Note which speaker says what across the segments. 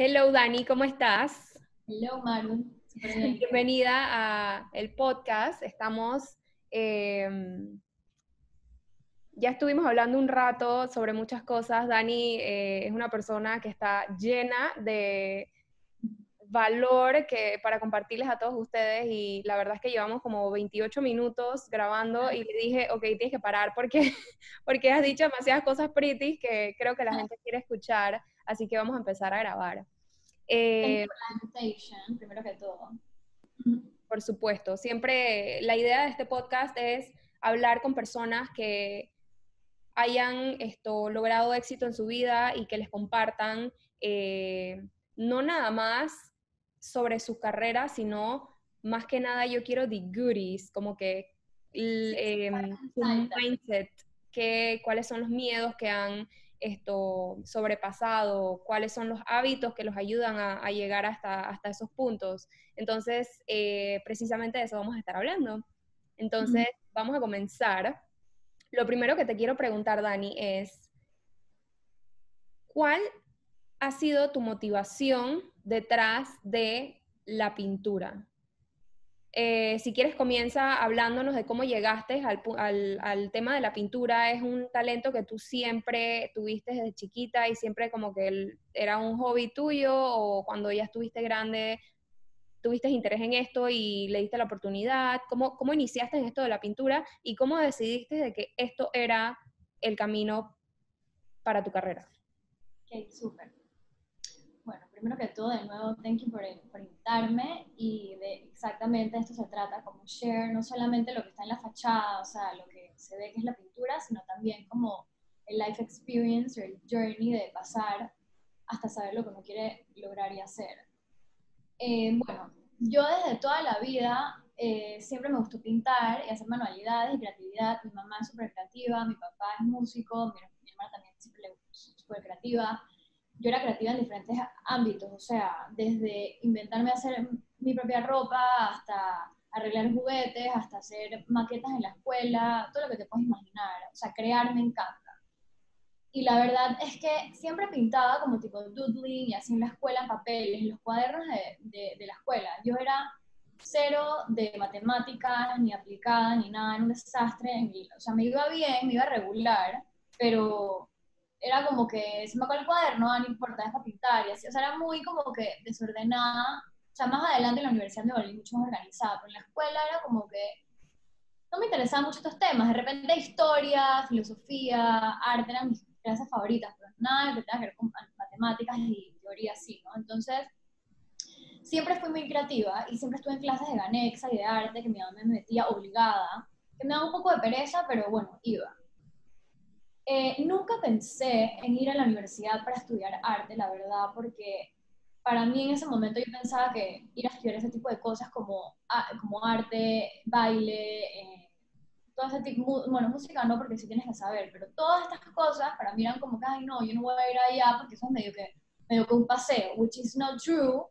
Speaker 1: Hello Dani, ¿cómo estás?
Speaker 2: Hello Maru.
Speaker 1: Bienvenida a el podcast. Estamos, em, ya estuvimos hablando un rato sobre muchas cosas. Dani eh, es una persona que está llena de valor que, para compartirles a todos ustedes y la verdad es que llevamos como 28 minutos grabando y le dije, ok, tienes que parar porque, porque has dicho demasiadas cosas pretty que creo que la gente quiere escuchar, así que vamos a empezar a grabar.
Speaker 2: Eh, primero que todo.
Speaker 1: Por supuesto, siempre la idea de este podcast es hablar con personas que hayan esto, logrado éxito en su vida y que les compartan eh, no nada más sobre su carrera, sino más que nada yo quiero the goodies, como que eh, su mindset, que, cuáles son los miedos que han esto sobrepasado, cuáles son los hábitos que los ayudan a, llegar hasta, hasta esos puntos. Entonces, eh, precisamente de eso vamos a estar hablando. Entonces, vamos a comenzar. Lo primero que te quiero preguntar, Dani, es, ¿cuál ha sido tu motivación detrás de la pintura? Eh, si quieres, comienza hablándonos de cómo llegaste al, tema de la pintura. ¿Es un talento que tú siempre tuviste desde chiquita y siempre como que era un hobby tuyo o cuando ya estuviste grande tuviste interés en esto y le diste la oportunidad? ¿Cómo, cómo iniciaste en esto de la pintura y cómo decidiste de que esto era el camino para tu carrera?
Speaker 2: Ok, súper primero que todo, de nuevo, thank you por, por, invitarme y de exactamente esto se trata, como share no solamente lo que está en la fachada, o sea, lo que se ve que es la pintura, sino también como el life experience o el journey de pasar hasta saber lo que uno quiere lograr y hacer. Eh, bueno, yo desde toda la vida eh, siempre me gustó pintar y hacer manualidades y creatividad. Mi mamá es súper creativa, mi papá es músico, mi, mi hermana también es súper creativa yo era creativa en diferentes ámbitos, o sea, desde inventarme hacer mi propia ropa hasta arreglar juguetes, hasta hacer maquetas en la escuela, todo lo que te puedes imaginar, o sea, crear me encanta. Y la verdad es que siempre pintaba como tipo doodling y así en la escuela en papeles, en los cuadernos de, de, la escuela. Yo era cero de matemáticas, ni aplicada, ni nada, en un desastre. o sea, me iba bien, me iba regular, pero era como que se me acabó el cuaderno, no importa, es para y así. O sea, era muy como que desordenada. O sea, más adelante en la universidad me volví mucho más organizada, pero en la escuela era como que no me interesaban mucho estos temas. De repente historia, filosofía, arte eran mis clases favoritas, pero nada que tenga que ver con matemáticas y teoría así, ¿no? Entonces, siempre fui muy creativa y siempre estuve en clases de Ganexa y de arte que mi mamá me metía obligada, que me daba un poco de pereza, pero bueno, iba. Eh, nunca pensé en ir a la universidad para estudiar arte, la verdad, porque para mí en ese momento yo pensaba que ir a estudiar ese tipo de cosas como, como arte, baile, eh, todo ese tipo, bueno, música no, porque sí tienes que saber, pero todas estas cosas para mí eran como que, ay, no, yo no voy a ir allá porque eso es medio que, medio que un paseo, which is not true,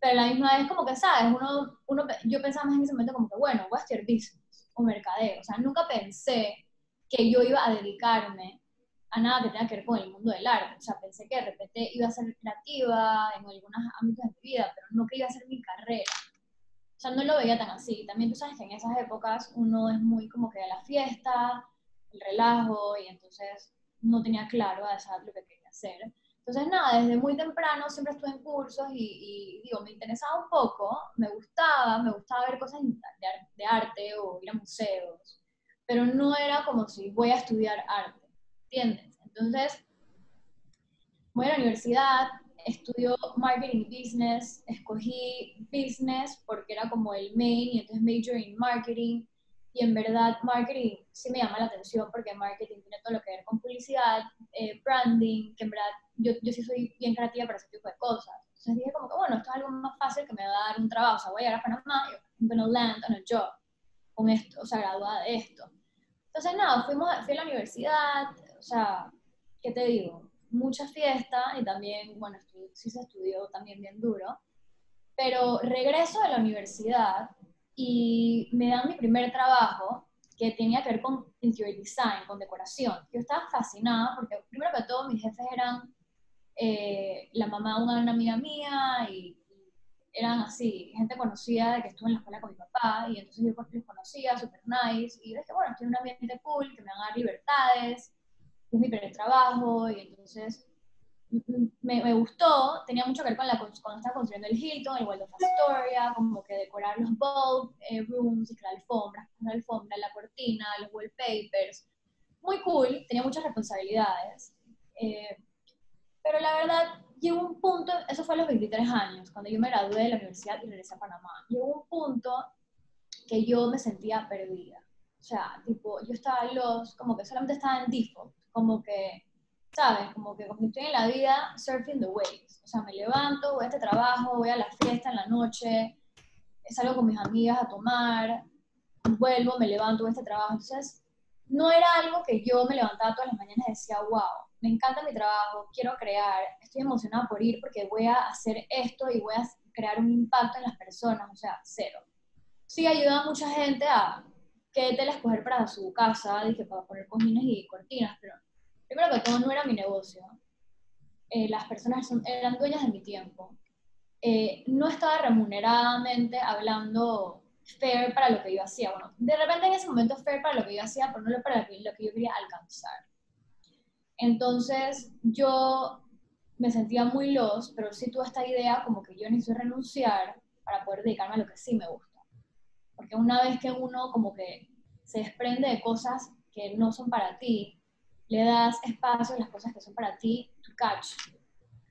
Speaker 2: pero a la misma vez como que, ¿sabes? Uno, uno, yo pensaba más en ese momento como que, bueno, voy a business o mercadeo, o sea, nunca pensé que yo iba a dedicarme a nada que tenga que ver con el mundo del arte. O sea, pensé que de repente iba a ser creativa en algunos ámbitos de mi vida, pero no que iba a ser mi carrera. O sea, no lo veía tan así. También tú sabes que en esas épocas uno es muy como que de la fiesta, el relajo, y entonces no tenía claro a esa lo que quería hacer. Entonces, nada, desde muy temprano siempre estuve en cursos y, digo, me interesaba un poco, me gustaba, me gustaba ver cosas de, de arte o ir a museos, pero no era como si voy a estudiar arte ¿entiendes? Entonces, voy a la universidad, estudio marketing business, escogí business porque era como el main y entonces major in marketing y en verdad marketing sí me llama la atención porque marketing tiene todo lo que ver con publicidad, eh, branding, que en verdad yo, yo sí soy bien creativa para ese tipo de cosas. Entonces dije como que bueno, esto es algo más fácil que me va a dar un trabajo, o sea, voy a ir a Panamá y I'm gonna land on a job con esto, o sea, graduada de esto. Entonces nada, fuimos, fui a la universidad, o sea, ¿qué te digo? Mucha fiesta y también, bueno, sí se estudió también bien duro, pero regreso de la universidad y me dan mi primer trabajo que tenía que ver con interior design, con decoración. Yo estaba fascinada porque primero que todo mis jefes eran eh, la mamá de una amiga mía y eran así, gente conocida de que estuve en la escuela con mi papá, y entonces yo los conocía, super nice, y dije, bueno, estoy en un ambiente cool, que me van a dar libertades, es mi primer trabajo, y entonces me, me, gustó, tenía mucho que ver con la, cuando estaba construyendo el Hilton, el Waldorf Astoria, como que decorar los bulb eh, rooms, y la alfombra, la alfombra, la cortina, los wallpapers, muy cool, tenía muchas responsabilidades, eh, pero la verdad llegó un punto, eso fue a los 23 años, cuando yo me gradué de la universidad y regresé a Panamá, llegó un punto que yo me sentía perdida. O sea, tipo, yo estaba los, como que solamente estaba en default, como que, ¿sabes? Como que como estoy en la vida, surfing the waves. O sea, me levanto, voy a este trabajo, voy a la fiesta en la noche, salgo con mis amigas a tomar, vuelvo, me levanto, voy a este trabajo. Entonces, no era algo que yo me levantaba todas las mañanas y decía, wow, me encanta mi trabajo, quiero crear, estoy emocionada por ir porque voy a hacer esto y voy a crear un impacto en las personas, o sea, cero. Sí, ayuda a mucha gente a qué tela escoger para su casa, dije, para poner cojines y cortinas, pero primero que todo no era mi negocio. Eh, las personas eran dueñas de mi tiempo. Eh, no estaba remuneradamente hablando fair para lo que yo hacía. Bueno, de repente en ese momento fair para lo que yo hacía, pero no para lo que yo quería alcanzar. Entonces yo me sentía muy lost, pero sí tuve esta idea como que yo necesito renunciar para poder dedicarme a lo que sí me gusta. Porque una vez que uno como que se desprende de cosas que no son para ti, le das espacio a las cosas que son para ti, to catch.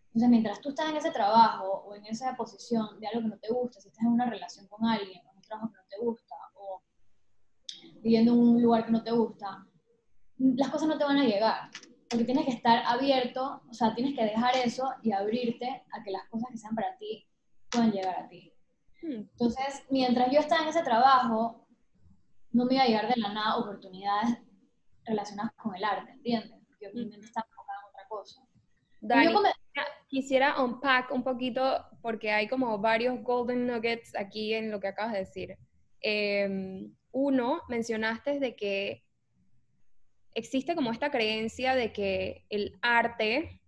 Speaker 2: Entonces, mientras tú estás en ese trabajo o en esa posición de algo que no te gusta, si estás en una relación con alguien, en un trabajo que no te gusta, o viviendo en un lugar que no te gusta, las cosas no te van a llegar porque tienes que estar abierto, o sea, tienes que dejar eso y abrirte a que las cosas que sean para ti puedan llegar a ti. Entonces, mientras yo estaba en ese trabajo, no me iba a llegar de la nada oportunidades relacionadas con el arte, ¿entiendes? Porque obviamente estaba enfocada en otra cosa.
Speaker 1: Dani, quisiera unpack un poquito, porque hay como varios golden nuggets aquí en lo que acabas de decir. Em, uno, mencionaste de que existe como esta creencia de que el arte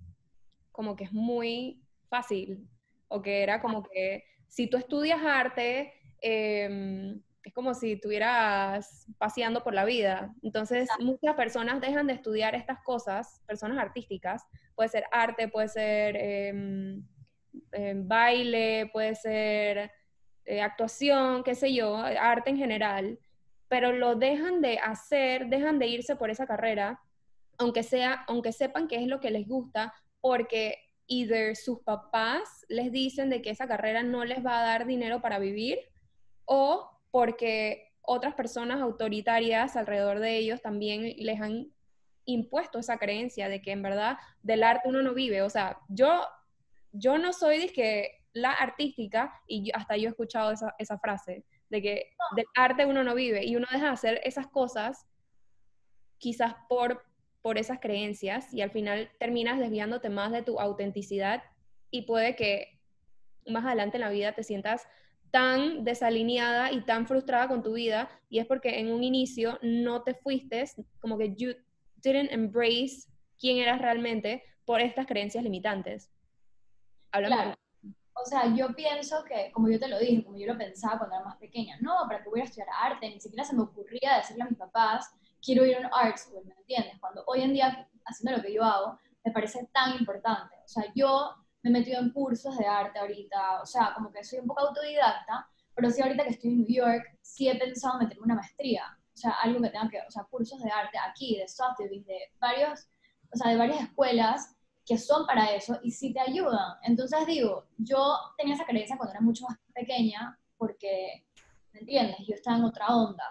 Speaker 1: como que es muy fácil, o que era como que si tú estudias arte, em, es como si estuvieras paseando por la vida. Entonces, muchas personas dejan de estudiar estas cosas, personas artísticas, puede ser arte, puede ser em, em, baile, puede ser eh, actuación, qué sé yo, arte en general, pero lo dejan de hacer, dejan de irse por esa carrera, aunque, sea, aunque sepan qué es lo que les gusta, porque either sus papás les dicen de que esa carrera no les va a dar dinero para vivir, o porque otras personas autoritarias alrededor de ellos también les han impuesto esa creencia de que en verdad del arte uno no vive. O sea, yo, yo no soy de que la artística, y hasta yo he escuchado esa, esa frase, de que del arte uno no vive y uno deja de hacer esas cosas quizás por, por esas creencias y al final terminas desviándote más de tu autenticidad y puede que más adelante en la vida te sientas tan desalineada y tan frustrada con tu vida y es porque en un inicio no te fuiste, como que you didn't embrace quién eras realmente por estas creencias limitantes.
Speaker 2: Háblame o sea, yo pienso que, como yo te lo dije, como yo lo pensaba cuando era más pequeña, no, ¿para qué voy a estudiar arte? Ni siquiera se me ocurría decirle a mis papás, quiero ir a un art school, ¿me entiendes? Cuando hoy en día, haciendo lo que yo hago, me parece tan importante. O sea, yo me he metido en cursos de arte ahorita, o sea, como que soy un poco autodidacta, pero sí ahorita que estoy en New York, sí he pensado meterme una maestría, o sea, algo que tenga que, o sea, cursos de arte aquí, de Sotheby's, de varios, o sea, de varias escuelas que son para eso y sí te ayudan. Entonces digo, yo tenía esa creencia cuando era mucho más pequeña porque, ¿me entiendes? Yo estaba en otra onda.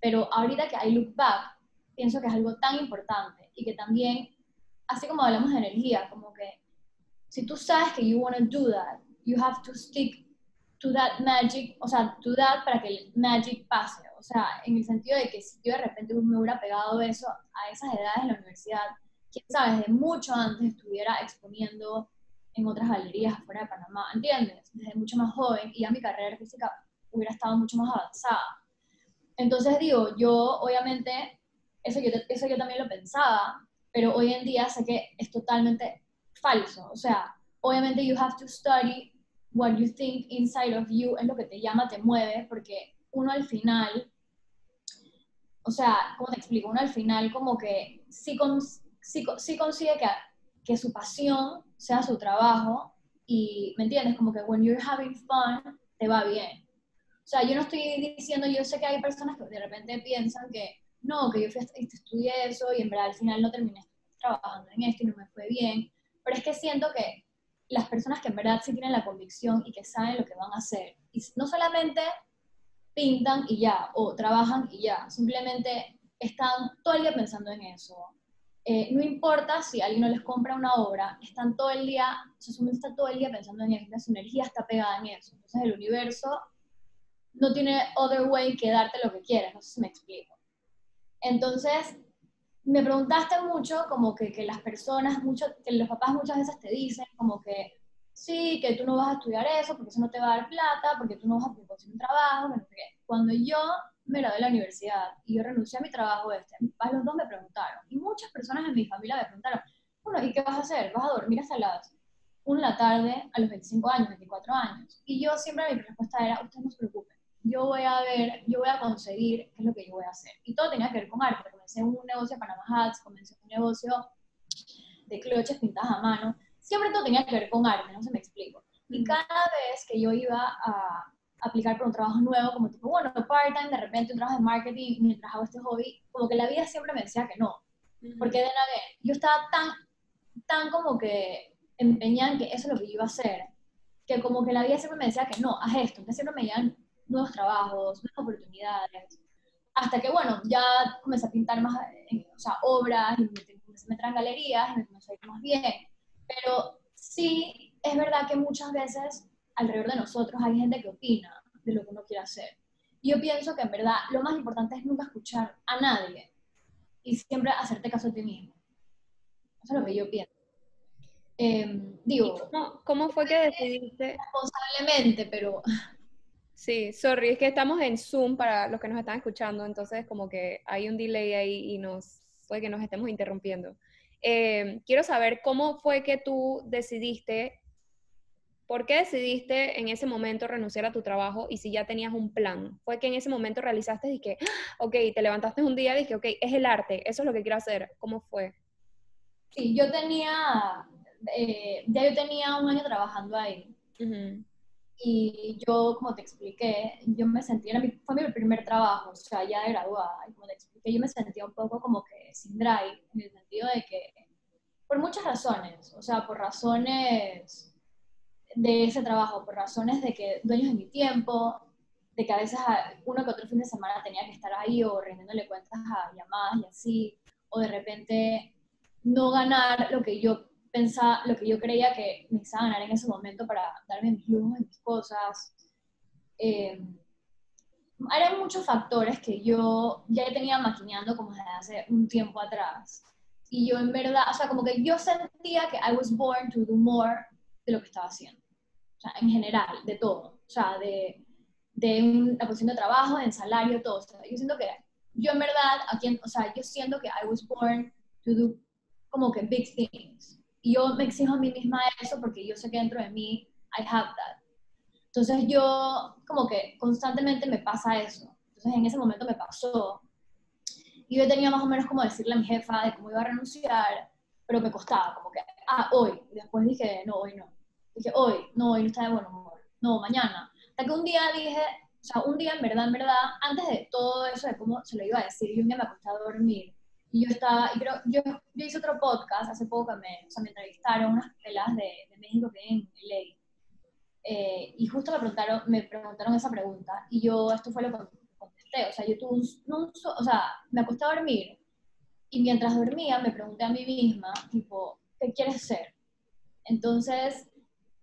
Speaker 2: Pero ahorita que I look back, pienso que es algo tan importante y que también, así como hablamos de energía, como que si tú sabes que you want to do that, you have to stick to that magic, o sea, to that para que el magic pase. O sea, en el sentido de que si yo de repente me hubiera pegado eso a esas edades en la universidad, quién sabe, desde mucho antes estuviera exponiendo en otras galerías afuera de Panamá, ¿entiendes? Desde mucho más joven y ya mi carrera artística hubiera estado mucho más avanzada. Entonces digo, yo obviamente, eso yo, eso yo también lo pensaba, pero hoy en día sé que es totalmente falso. O sea, obviamente you have to study what you think inside of you, es lo que te llama, te mueve, porque uno al final, o sea, ¿cómo te explico? Uno al final como que sí, consigue que, que su pasión sea su trabajo y, ¿me entiendes? Como que when you're having fun, te va bien. O sea, yo no estoy diciendo, yo sé que hay personas que de repente piensan que, no, que yo fui, estudié eso y en verdad al final no terminé trabajando en esto y no me fue bien, pero es que siento que las personas que en verdad sí tienen la convicción y que saben lo que van a hacer, y no solamente pintan y ya, o trabajan y ya, simplemente están todo el día pensando en eso. Eh, no importa si alguien no les compra una obra, están todo el día, su mente está todo el día pensando en eso, su energía está pegada en eso. Entonces el universo no tiene other way que darte lo que quieres, no sé si me explico. Entonces, me preguntaste mucho como que, que las personas, mucho, que los papás muchas veces te dicen como que sí, que tú no vas a estudiar eso porque eso no te va a dar plata, porque tú no vas a poder conseguir un trabajo, Cuando yo me gradué de la universidad y yo renuncié a mi trabajo este, los dos me preguntaron, y muchas personas en mi familia me preguntaron, bueno, ¿y qué vas a hacer? ¿Vas a dormir hasta las 1 de la tarde a los 25 años, 24 años? Y yo siempre mi respuesta era, ustedes no se preocupen, yo voy a ver, yo voy a conseguir qué es lo que yo voy a hacer. Y todo tenía que ver con arte. Comencé un negocio de Panama Hats, comencé un negocio de cloches pintadas a mano. Siempre todo tenía que ver con arte, no se me explico. Y cada vez que yo iba a aplicar por un trabajo nuevo, como tipo, bueno, part-time, de repente un trabajo de marketing, mientras hago este hobby, como que la vida siempre me decía que no. Porque de nada, yo estaba tan, tan como que empeñada en que eso es lo que yo iba a hacer, que como que la vida siempre me decía que no, haz esto, que siempre me llegan nuevos trabajos, nuevas oportunidades. Hasta que, bueno, ya comencé a pintar más, o sea, obras, y me, comencé a meter en galerías, y me comenzó a ir más bien. Pero sí, es verdad que muchas veces alrededor de nosotros hay gente que opina de lo que uno quiere hacer. Y yo pienso que en verdad lo más importante es nunca escuchar a nadie y siempre hacerte caso a ti mismo. Eso es lo que yo pienso.
Speaker 1: Em, digo, ¿Cómo, ¿Cómo, fue que decidiste?
Speaker 2: Responsablemente, pero
Speaker 1: Sí, sorry, es que estamos en Zoom para los que nos están escuchando, entonces como que hay un delay ahí y nos puede que nos estemos interrumpiendo. Eh, quiero saber cómo fue que tú decidiste, por qué decidiste en ese momento renunciar a tu trabajo y si ya tenías un plan. ¿Fue que en ese momento realizaste y que, ¡Ah! ok, te levantaste un día y dije, ok, es el arte, eso es lo que quiero hacer? ¿Cómo fue?
Speaker 2: Sí, yo tenía, eh, ya yo tenía un año trabajando ahí. Y yo, como te expliqué, yo me sentía, fue mi primer trabajo, o sea, ya de graduada, y como te expliqué, yo me sentía un poco como que sin drive, en el sentido de que, por muchas razones, o sea, por razones de ese trabajo, por razones de que dueños de mi tiempo, de que a veces uno que otro fin de semana tenía que estar ahí o rindiéndole cuentas a llamadas y así, o de repente no ganar lo que yo pensaba, lo que yo creía que necesitaba ganar en ese momento para darme mis lujos mis cosas. Eh, eran muchos factores que yo ya tenía maquineando como desde hace un tiempo atrás. Y yo en verdad, o sea, como que yo sentía que I was born to do more de lo que estaba haciendo. O sea, en general, de todo. O sea, de, de una posición de trabajo, en salario, todo. O sea, yo siento que, yo en verdad, aquí, o sea, yo siento que I was born to do como que big things. Yo me exijo a mí misma eso porque yo sé que dentro de mí I have that. Entonces yo como que constantemente me pasa eso. Entonces en ese momento me pasó. Y yo tenía más o menos como decirle a mi jefa de cómo iba a renunciar, pero me costaba, como que, ah, hoy. Y después dije, no, hoy no. Dije, hoy, no, hoy no está de buen humor. No, mañana. Hasta que un día dije, o sea, un día en verdad, en verdad, antes de todo eso de cómo se lo iba a decir, yo un día me acosté a dormir y yo estaba, y creo, yo, yo hice otro podcast hace poco que me, o sea, me entrevistaron unas pelas de, de México que en LA. Eh, y justo me preguntaron, me preguntaron esa pregunta y yo esto fue lo que contesté. O sea, yo tuve un, o sea, me acosté a dormir y mientras dormía me pregunté a mí misma, tipo, ¿qué quieres ser? Entonces,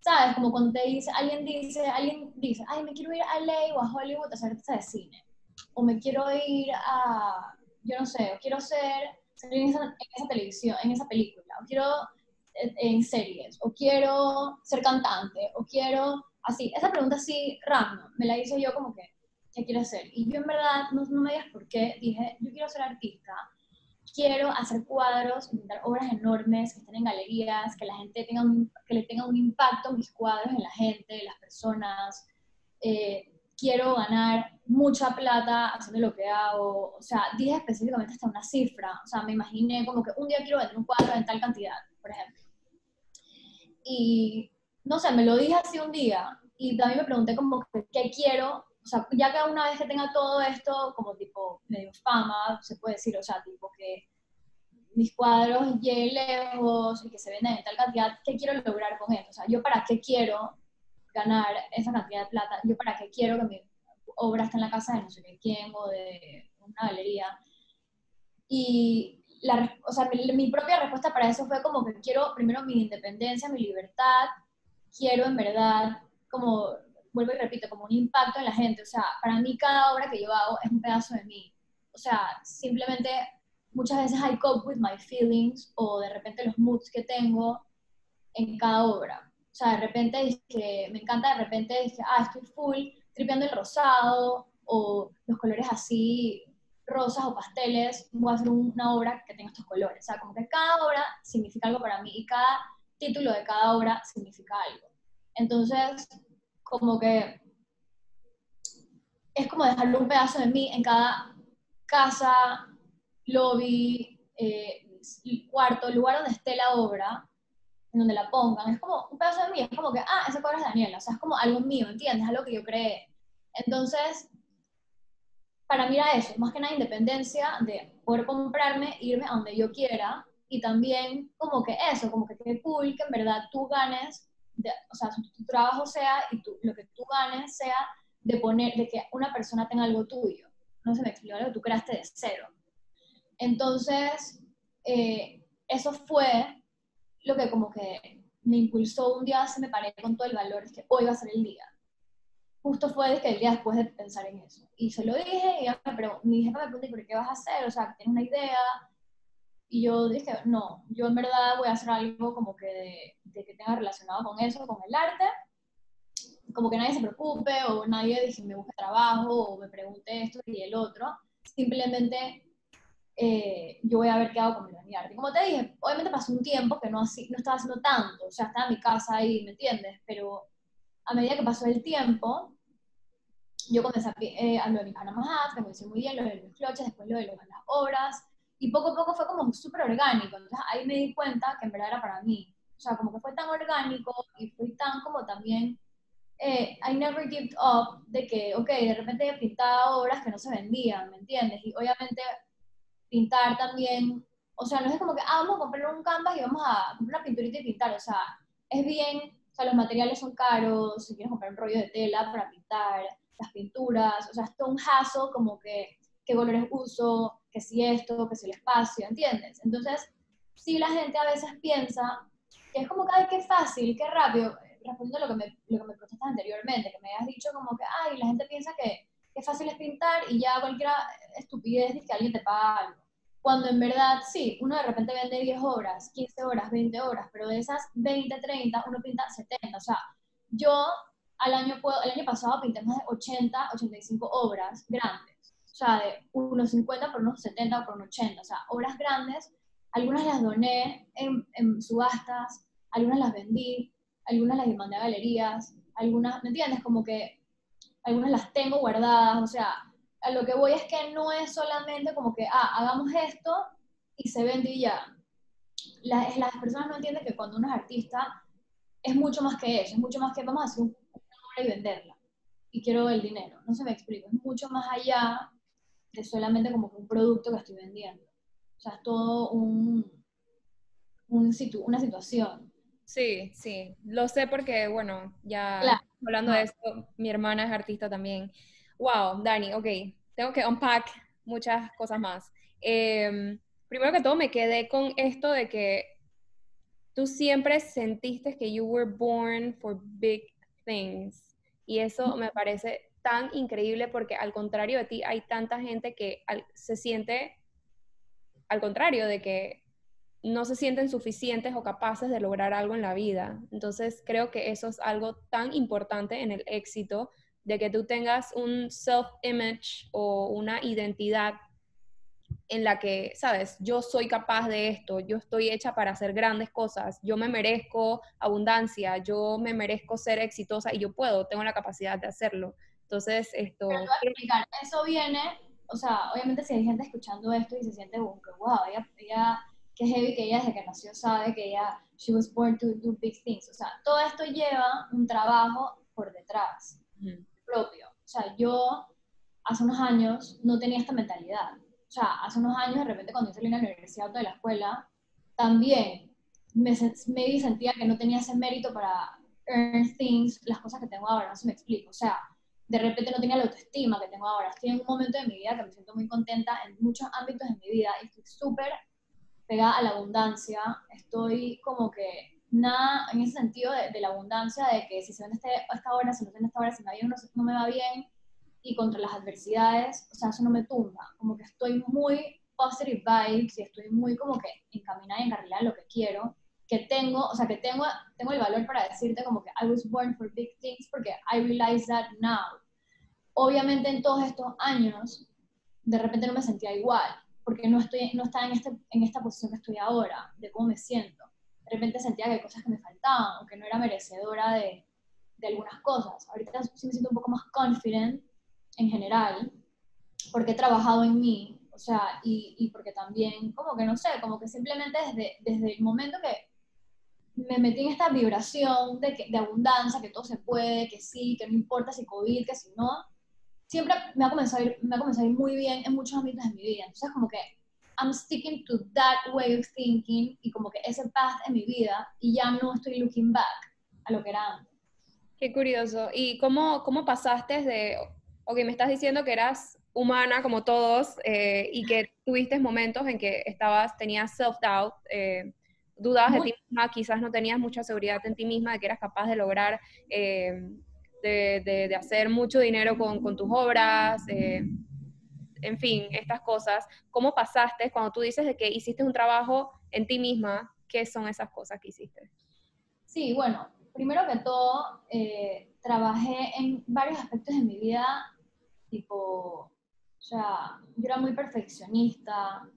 Speaker 2: ¿sabes? Como cuando te dice, alguien dice, alguien dice, ay, me quiero ir a LA o a Hollywood a hacer de cine. O me quiero ir a, yo no sé, quiero ser, salir en esa, televisión, en esa película, o quiero eh, en, series, o quiero ser cantante, o quiero, así, esa pregunta así random, me la hice yo como que, ¿qué quiero hacer? Y yo en verdad, no, no me digas por qué, dije, yo quiero ser artista, quiero hacer cuadros, pintar obras enormes que estén en galerías, que la gente tenga un, que le tenga un impacto mis cuadros en la gente, en las personas. Eh, quiero ganar mucha plata haciendo lo que hago. O sea, dije específicamente hasta una cifra. O sea, me imaginé como que un día quiero vender un cuadro en tal cantidad, por ejemplo. Y no sé, me lo dije así un día y también me pregunté como que, qué quiero o sea, ya que una vez que tenga todo esto, como tipo medio fama, se puede decir, o sea, tipo que mis cuadros lleguen lejos y que se vendan en tal cantidad, ¿qué quiero lograr con esto? O sea, yo para qué quiero ganar esa cantidad de plata, yo para qué quiero que mi obra esté en la casa de no sé quién o de una galería. Y la, o sea, mi, mi, propia respuesta para eso fue como que quiero primero mi independencia, mi libertad, quiero en verdad como vuelvo y repito, como un impacto en la gente. O sea, para mí cada obra que yo hago es un pedazo de mí. O sea, simplemente muchas veces I cope with my feelings o de repente los moods que tengo en cada obra. O sea, de repente que me encanta, de repente dije, ah, estoy full tripeando el rosado o los colores así rosas o pasteles, voy a hacer una obra que tenga estos colores. O sea, como que cada obra significa algo para mí y cada título de cada obra significa algo. Entonces, como que es como dejarle un pedazo de mí en cada casa, lobby, eh, cuarto, lugar donde esté la obra, en donde la pongan. Es como un pedazo de mí, es como que, ah, ese cuadro es de Daniela, o sea, es como algo mío, ¿entiendes? Algo que yo creé. Entonces, para mí era eso, más que nada independencia de poder comprarme, irme a donde yo quiera, y también como que eso, como que qué cool que en verdad tú ganes o sea, tu, trabajo sea y lo que tú ganes sea de poner, de que una persona tenga algo tuyo. No se me explicó algo tú creaste de cero. Entonces, eh, eso fue lo que como que me impulsó un día, se me paré con todo el valor, es que hoy va a ser el día. Justo fue de que el día después de pensar en eso. Y se lo dije, y me mi jefa me preguntó, ¿por qué vas a hacer? O sea, ¿tienes una idea? Y yo dije, no, yo en verdad voy a hacer algo como que, de, que tenga relacionado con eso, con el arte, como que nadie se preocupe o nadie dije, me busque trabajo o me pregunte esto y el otro, simplemente eh, yo voy a ver qué hago con mi arte. Como te dije, obviamente pasó un tiempo que no, no estaba haciendo tanto, o sea, estaba en mi casa ahí, ¿me entiendes? Pero a medida que pasó el tiempo, yo comencé a, eh, a lo de mi Panama que me hice muy bien, lo de los cloches, después lo de las obras, y poco a poco fue como súper orgánico. Entonces ahí me di cuenta que en verdad era para mí. O sea, como que fue tan orgánico y fui tan como también, eh, I never give up de que, ok, de repente pintaba obras que no se vendían, ¿me entiendes? Y obviamente pintar también, o sea, no es como que, ah, vamos a comprar un canvas y vamos a comprar una pinturita y pintar, o sea, es bien, o sea, los materiales son caros, si quieres comprar un rollo de tela para pintar, las pinturas, o sea, es todo un jazo como que qué colores uso, que si esto, que si el espacio, ¿entiendes? Entonces, si la gente a veces piensa que es como que, ay, qué fácil, qué rápido, respondiendo a lo que me, lo que me protestas anteriormente, que me hayas dicho como que, ay, la gente piensa que, que fácil es pintar y ya cualquier estupidez dice que alguien te paga algo. Cuando en verdad, sí, uno de repente vende 10 horas, 15 horas, 20 horas, pero de esas 20, 30, uno pinta 70. O sea, yo al año, el año pasado pinté más de 80, 85 obras grandes o sea, de unos 50 por unos 70 por unos 80, o sea, obras grandes, algunas las doné en, en subastas, algunas las vendí, algunas las mandé a galerías, algunas, ¿me entiendes? Como que algunas las tengo guardadas, o sea, a lo que voy es que no es solamente como que, ah, hagamos esto y se vende y ya. Las, las personas no entienden que cuando uno es artista es mucho más que eso, es mucho más que vamos a hacer una obra y venderla y quiero el dinero, no se me explico, es mucho más allá es solamente como un producto que estoy vendiendo. O sea, es todo un, un una situación.
Speaker 1: Sí, sí, lo sé porque, bueno, ya hablando de esto, mi hermana es artista también. Wow, Dani, ok, tengo que unpack muchas cosas más. Em, primero que todo, me quedé con esto de que tú siempre sentiste que you were born for big things. Y eso me parece tan increíble porque al contrario de ti hay tanta gente que se siente al contrario de que no se sienten suficientes o capaces de lograr algo en la vida. Entonces creo que eso es algo tan importante en el éxito, de que tú tengas un self-image o una identidad en la que, sabes, yo soy capaz de esto, yo estoy hecha para hacer grandes cosas, yo me merezco abundancia, yo me merezco ser exitosa y yo puedo, tengo la capacidad de hacerlo. Entonces, esto...
Speaker 2: Pero explicar, eso viene, o sea, obviamente si hay gente escuchando esto y se siente wow, ella, ella, que heavy que ella desde que nació sabe que ella, she was born to do big things. O sea, todo esto lleva un trabajo por detrás, propio. O sea, yo hace unos años no tenía esta mentalidad o sea, hace unos años, de repente, cuando yo salí la universidad o de la escuela, también me, me sentía que no tenía ese mérito para earn things, las cosas que tengo ahora, no se me explico. O sea, de repente no tenía la autoestima que tengo ahora. Estoy en un momento de mi vida que me siento muy contenta en muchos ámbitos de mi vida y estoy súper pegada a la abundancia. Estoy como que nada en ese sentido de, la abundancia, de que si se vende este, esta hora, si no se vende esta hora, si me va bien o no me va bien, y contra las adversidades, o sea, eso no me tumba, como que estoy muy positive vibes y estoy muy como que encaminada y encarrilada en lo que quiero, que tengo, o sea, que tengo, tengo el valor para decirte como que I was born for big things porque I realize that now. Obviamente en todos estos años, de repente no me sentía igual, porque no, estoy, no estaba en, este, en esta posición que estoy ahora, de cómo me siento. De repente sentía que hay cosas que me faltaban o que no era merecedora de, de algunas cosas. Ahorita sí me siento un poco más confident en general, porque he trabajado en mí, o sea, y, y, porque también, como que no sé, como que simplemente desde, desde el momento que me metí en esta vibración de, que, de abundancia, que todo se puede, que sí, que no importa si COVID, que si no, siempre me ha, comenzado a ir, me ha comenzado a ir muy bien en muchos ámbitos de mi vida. Entonces, como que I'm sticking to that way of thinking y como que ese path en mi vida y ya no estoy looking back a lo que era antes.
Speaker 1: Qué curioso. ¿Y cómo, cómo pasaste de, ok, me estás diciendo que eras humana como todos eh, y que tuviste momentos en que estabas, tenías self-doubt, eh, dudas de ti misma, quizás no tenías mucha seguridad en ti misma de que eras capaz de lograr, eh, de, de, hacer mucho dinero con, con tus obras, en fin, estas cosas. ¿Cómo pasaste cuando tú dices de que hiciste un trabajo en ti misma? ¿Qué son esas cosas que hiciste?
Speaker 2: Sí, bueno, primero que todo, trabajé en varios aspectos de mi vida tipo, o sea, yo era muy perfeccionista,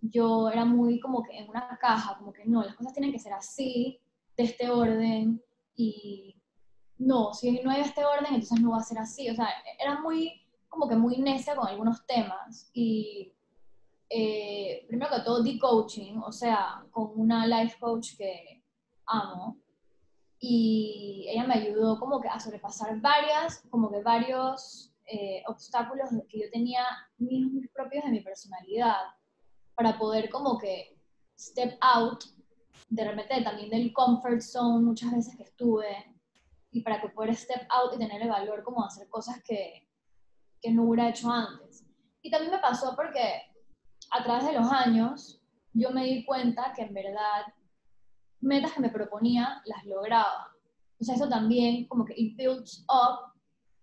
Speaker 2: yo era muy como que en una caja, como que no, las cosas tienen que ser así, de este orden, y no, si no hay este orden, entonces no va a ser así, o sea, era muy, como que muy necia con algunos temas, y eh, primero que todo di coaching, o sea, con una life coach que amo, y ella me ayudó como que a sobrepasar varias, como que varios eh, obstáculos que yo tenía mis propios de mi personalidad para poder como que step out de repente también del comfort zone muchas veces que estuve y para que poder step out y tener el valor como hacer cosas que, que no hubiera hecho antes. Y también me pasó porque a través de los años yo me di cuenta que en verdad metas que me proponía las lograba. O sea, eso también como que it builds up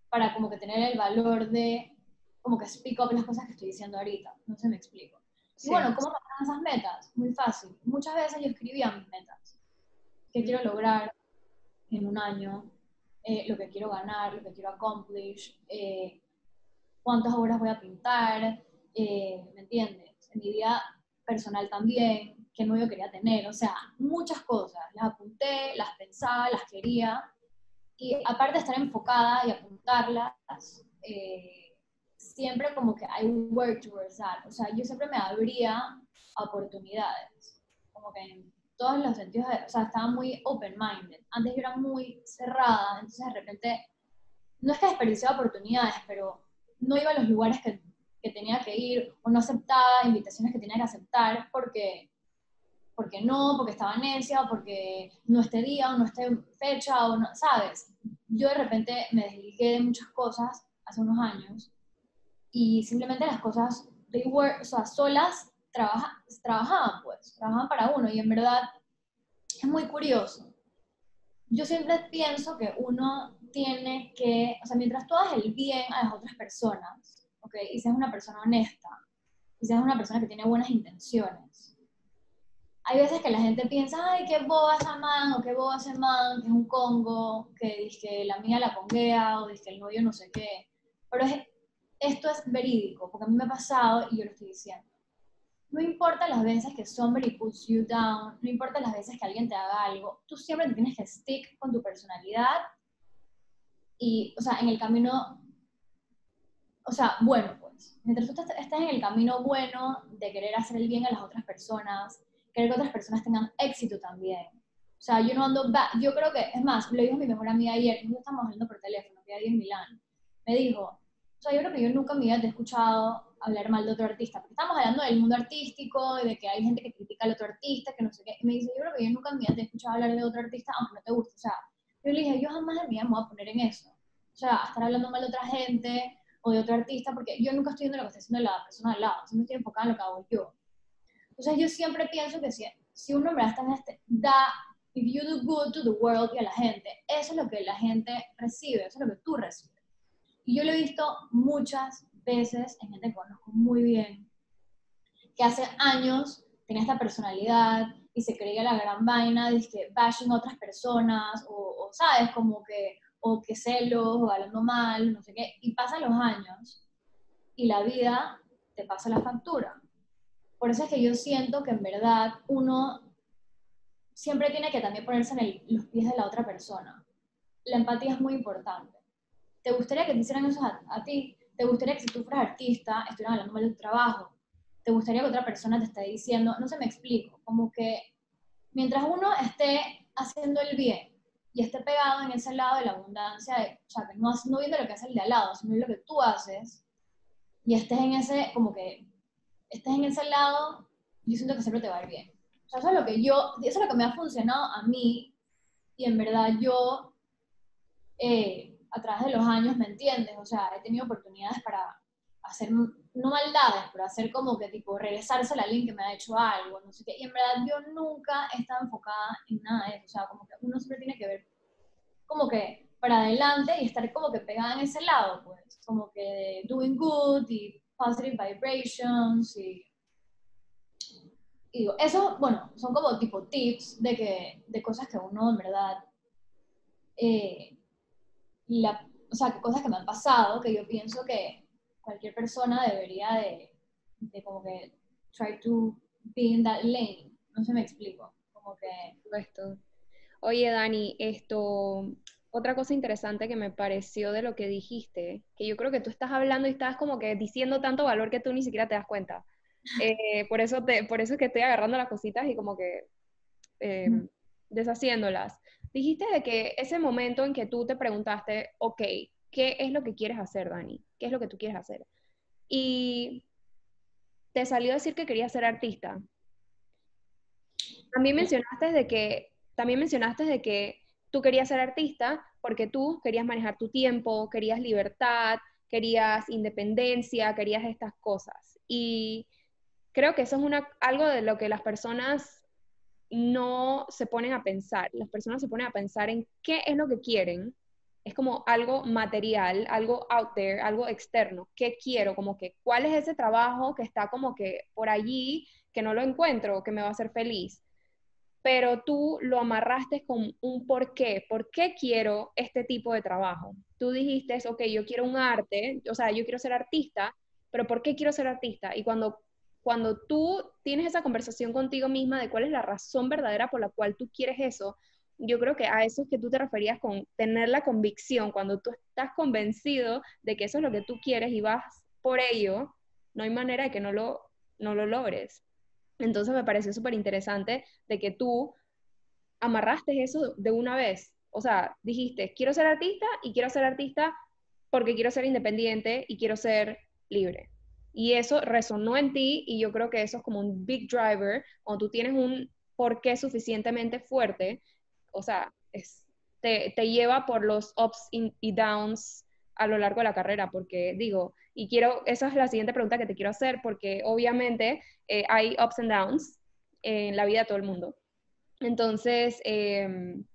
Speaker 2: para como que tener el valor de como que speak up las cosas que estoy diciendo ahorita. No sé, me explico. Y bueno, ¿cómo pasaron esas metas? Muy fácil. Muchas veces yo escribía mis metas. ¿Qué quiero lograr en un año? Eh, lo que quiero ganar, lo que quiero accomplish, eh, cuántas obras voy a pintar, eh, ¿me entiendes? En mi vida personal también, qué novio quería tener, o sea, muchas cosas. Las apunté, las pensaba, las quería, y aparte de estar enfocada y apuntarlas, eh, siempre como que un work towards that. O sea, yo siempre me abría oportunidades, como que en todos los sentidos, o sea, estaba muy open-minded. Antes yo era muy cerrada, entonces de repente, no es que desperdiciaba oportunidades, pero no iba a los lugares que, que tenía que ir o no aceptaba invitaciones que tenía que aceptar porque porque no, porque estaba necia, o porque no esté día, o no esté fecha, o no, ¿sabes? Yo de repente me desligué de muchas cosas hace unos años y simplemente las cosas, they were, o solas trabaja, trabajaban, pues, trabajaban para uno y en verdad es muy curioso. Yo siempre pienso que uno tiene que, o sea, mientras tú hagas el bien a las otras personas, ¿ok? Y seas una persona honesta, y seas una persona que tiene buenas intenciones, hay veces que la gente piensa, ay, qué boba esa man, o qué boba ese man, que es un congo, que dice la mía la conguea, o dice el novio no sé qué. Pero esto es verídico, porque a mí me ha pasado y yo lo estoy diciendo. no importa las veces que somebody puts you down, no importa las veces que alguien te haga algo, tú siempre tienes que stick con tu personalidad y, o sea, en el camino, o sea, bueno, pues, mientras tú estés en el camino bueno de querer hacer el bien a las otras personas, querer que otras personas tengan éxito también. O sea, yo no ando, yo creo que, es más, lo dijo mi mejor amiga ayer, nos estamos hablando por teléfono, que ahí en Milán, me dijo, o sea, yo creo que yo nunca me había escuchado hablar mal de otro artista, porque estamos hablando del mundo artístico y de que hay gente que critica al otro artista, que no sé qué, y me dice, yo creo que yo nunca me había escuchado hablar de otro artista, aunque no te guste, o sea, yo le dije, yo jamás de mi vida me voy a poner en eso, o sea, estar hablando mal de otra gente o de otro artista, porque yo nunca estoy viendo lo que está haciendo la persona al lado, siempre estoy enfocada en lo que hago yo. Entonces yo siempre pienso que si, si uno me está en este, da, if you do good to the world y a la gente, eso es lo que la gente recibe, eso es lo que tú recibes. Y yo lo he visto muchas veces en gente que conozco muy bien, que hace años tenía esta personalidad se creía la gran vaina, que bashing a otras personas, o, sabes, como que, o que celos, o hablando mal, no sé qué, y pasan los años y la vida te pasa la factura. Por eso es que yo siento que en verdad uno siempre tiene que también ponerse en los pies de la otra persona. La empatía es muy importante. ¿Te gustaría que te hicieran eso a ti? ¿Te gustaría que si tú fueras artista estuvieran hablando mal de tu trabajo? ¿Te gustaría que otra persona te esté diciendo, no se me explico, como que mientras uno esté haciendo el bien y esté pegado en ese lado de la abundancia, o sea, que no, no viendo lo que hace el de al lado, sino lo que tú haces, y estés en ese, como que, estés en ese lado, yo siento que siempre te va a ir bien. O sea, eso es lo que yo, eso es lo que me ha funcionado a mí, y en verdad yo, eh, a través de los años, ¿me entiendes? O sea, he tenido oportunidades para hacer, no maldades, pero hacer como que tipo regresarse a alguien que me ha hecho algo, no sé qué. Y en verdad yo nunca he estado enfocada en nada de eso. O sea, como que uno siempre tiene que ver como que para adelante y estar como que pegada en ese lado, pues. Como que doing good y positive vibrations y... Digo, eso, bueno, son como tipo tips de, que, de cosas que uno en verdad eh, o sea, cosas que me han pasado que yo pienso que cualquier persona debería de, de como que try to be in that lane. No se me explico. Como que...
Speaker 1: Esto. Oye, Dani, esto, otra cosa interesante que me pareció de lo que dijiste, que yo creo que tú estás hablando y estás como que diciendo tanto valor que tú ni siquiera te das cuenta. Eh, por, eso te, por eso es que estoy agarrando las cositas y como que eh, deshaciéndolas dijiste de que ese momento en que tú te preguntaste, ok, ¿qué es lo que quieres hacer, Dani? ¿Qué es lo que tú quieres hacer? Y te salió a decir que querías ser artista. También mencionaste de que, también mencionaste de que tú querías ser artista porque tú querías manejar tu tiempo, querías libertad, querías independencia, querías estas cosas. Y creo que eso es algo de lo que las personas no se ponen a pensar, las personas se ponen a pensar en qué es lo que quieren, es como algo material, algo out there, algo externo, qué quiero, como que cuál es ese trabajo que está como que por allí, que no lo encuentro, que me va a hacer feliz. Pero tú lo amarraste con un por qué, por qué quiero este tipo de trabajo. Tú dijiste, ok, yo quiero un arte, o sea, yo quiero ser artista, pero ¿por qué quiero ser artista? Y cuando cuando tú tienes esa conversación contigo misma de cuál es la razón verdadera por la cual tú quieres eso, yo creo que a eso es que tú te referías con tener la convicción, cuando tú estás convencido de que eso es lo que tú quieres y vas por ello, no hay manera de que no lo, no lo logres. Entonces me pareció súper interesante de que tú amarraste eso de una vez. O sea, dijiste, quiero ser artista y quiero ser artista porque quiero ser independiente y quiero ser libre. Y eso resonó en ti y yo creo que eso es como un big driver, cuando tú tienes un porqué suficientemente fuerte, o sea, te, lleva por los ups y downs a lo largo de la carrera, porque digo, y quiero, esa es la siguiente pregunta que te quiero hacer, porque obviamente eh, hay ups and downs en la vida de todo el mundo. Entonces, em,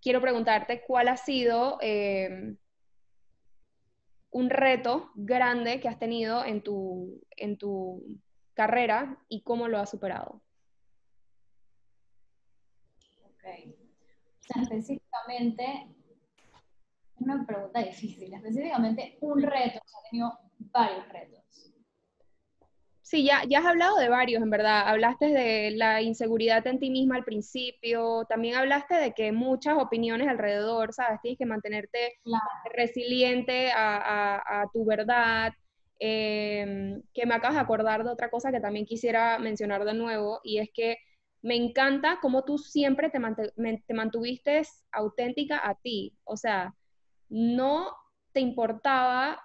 Speaker 1: quiero preguntarte cuál ha sido em, un reto grande que has tenido en tu, en tu carrera y cómo lo has superado.
Speaker 2: Ok. O sea, específicamente, es una pregunta difícil. Específicamente, un reto, o sea, he tenido varios retos.
Speaker 1: Sí, ya, ya has hablado de varios, en verdad. Hablaste de la inseguridad en ti misma al principio, también hablaste de que muchas opiniones alrededor, ¿sabes? Tienes que mantenerte resiliente a, tu verdad. Em, que me acabas de acordar de otra cosa que también quisiera mencionar de nuevo, y es que me encanta cómo tú siempre te, te mantuviste auténtica a ti. O sea, no te importaba,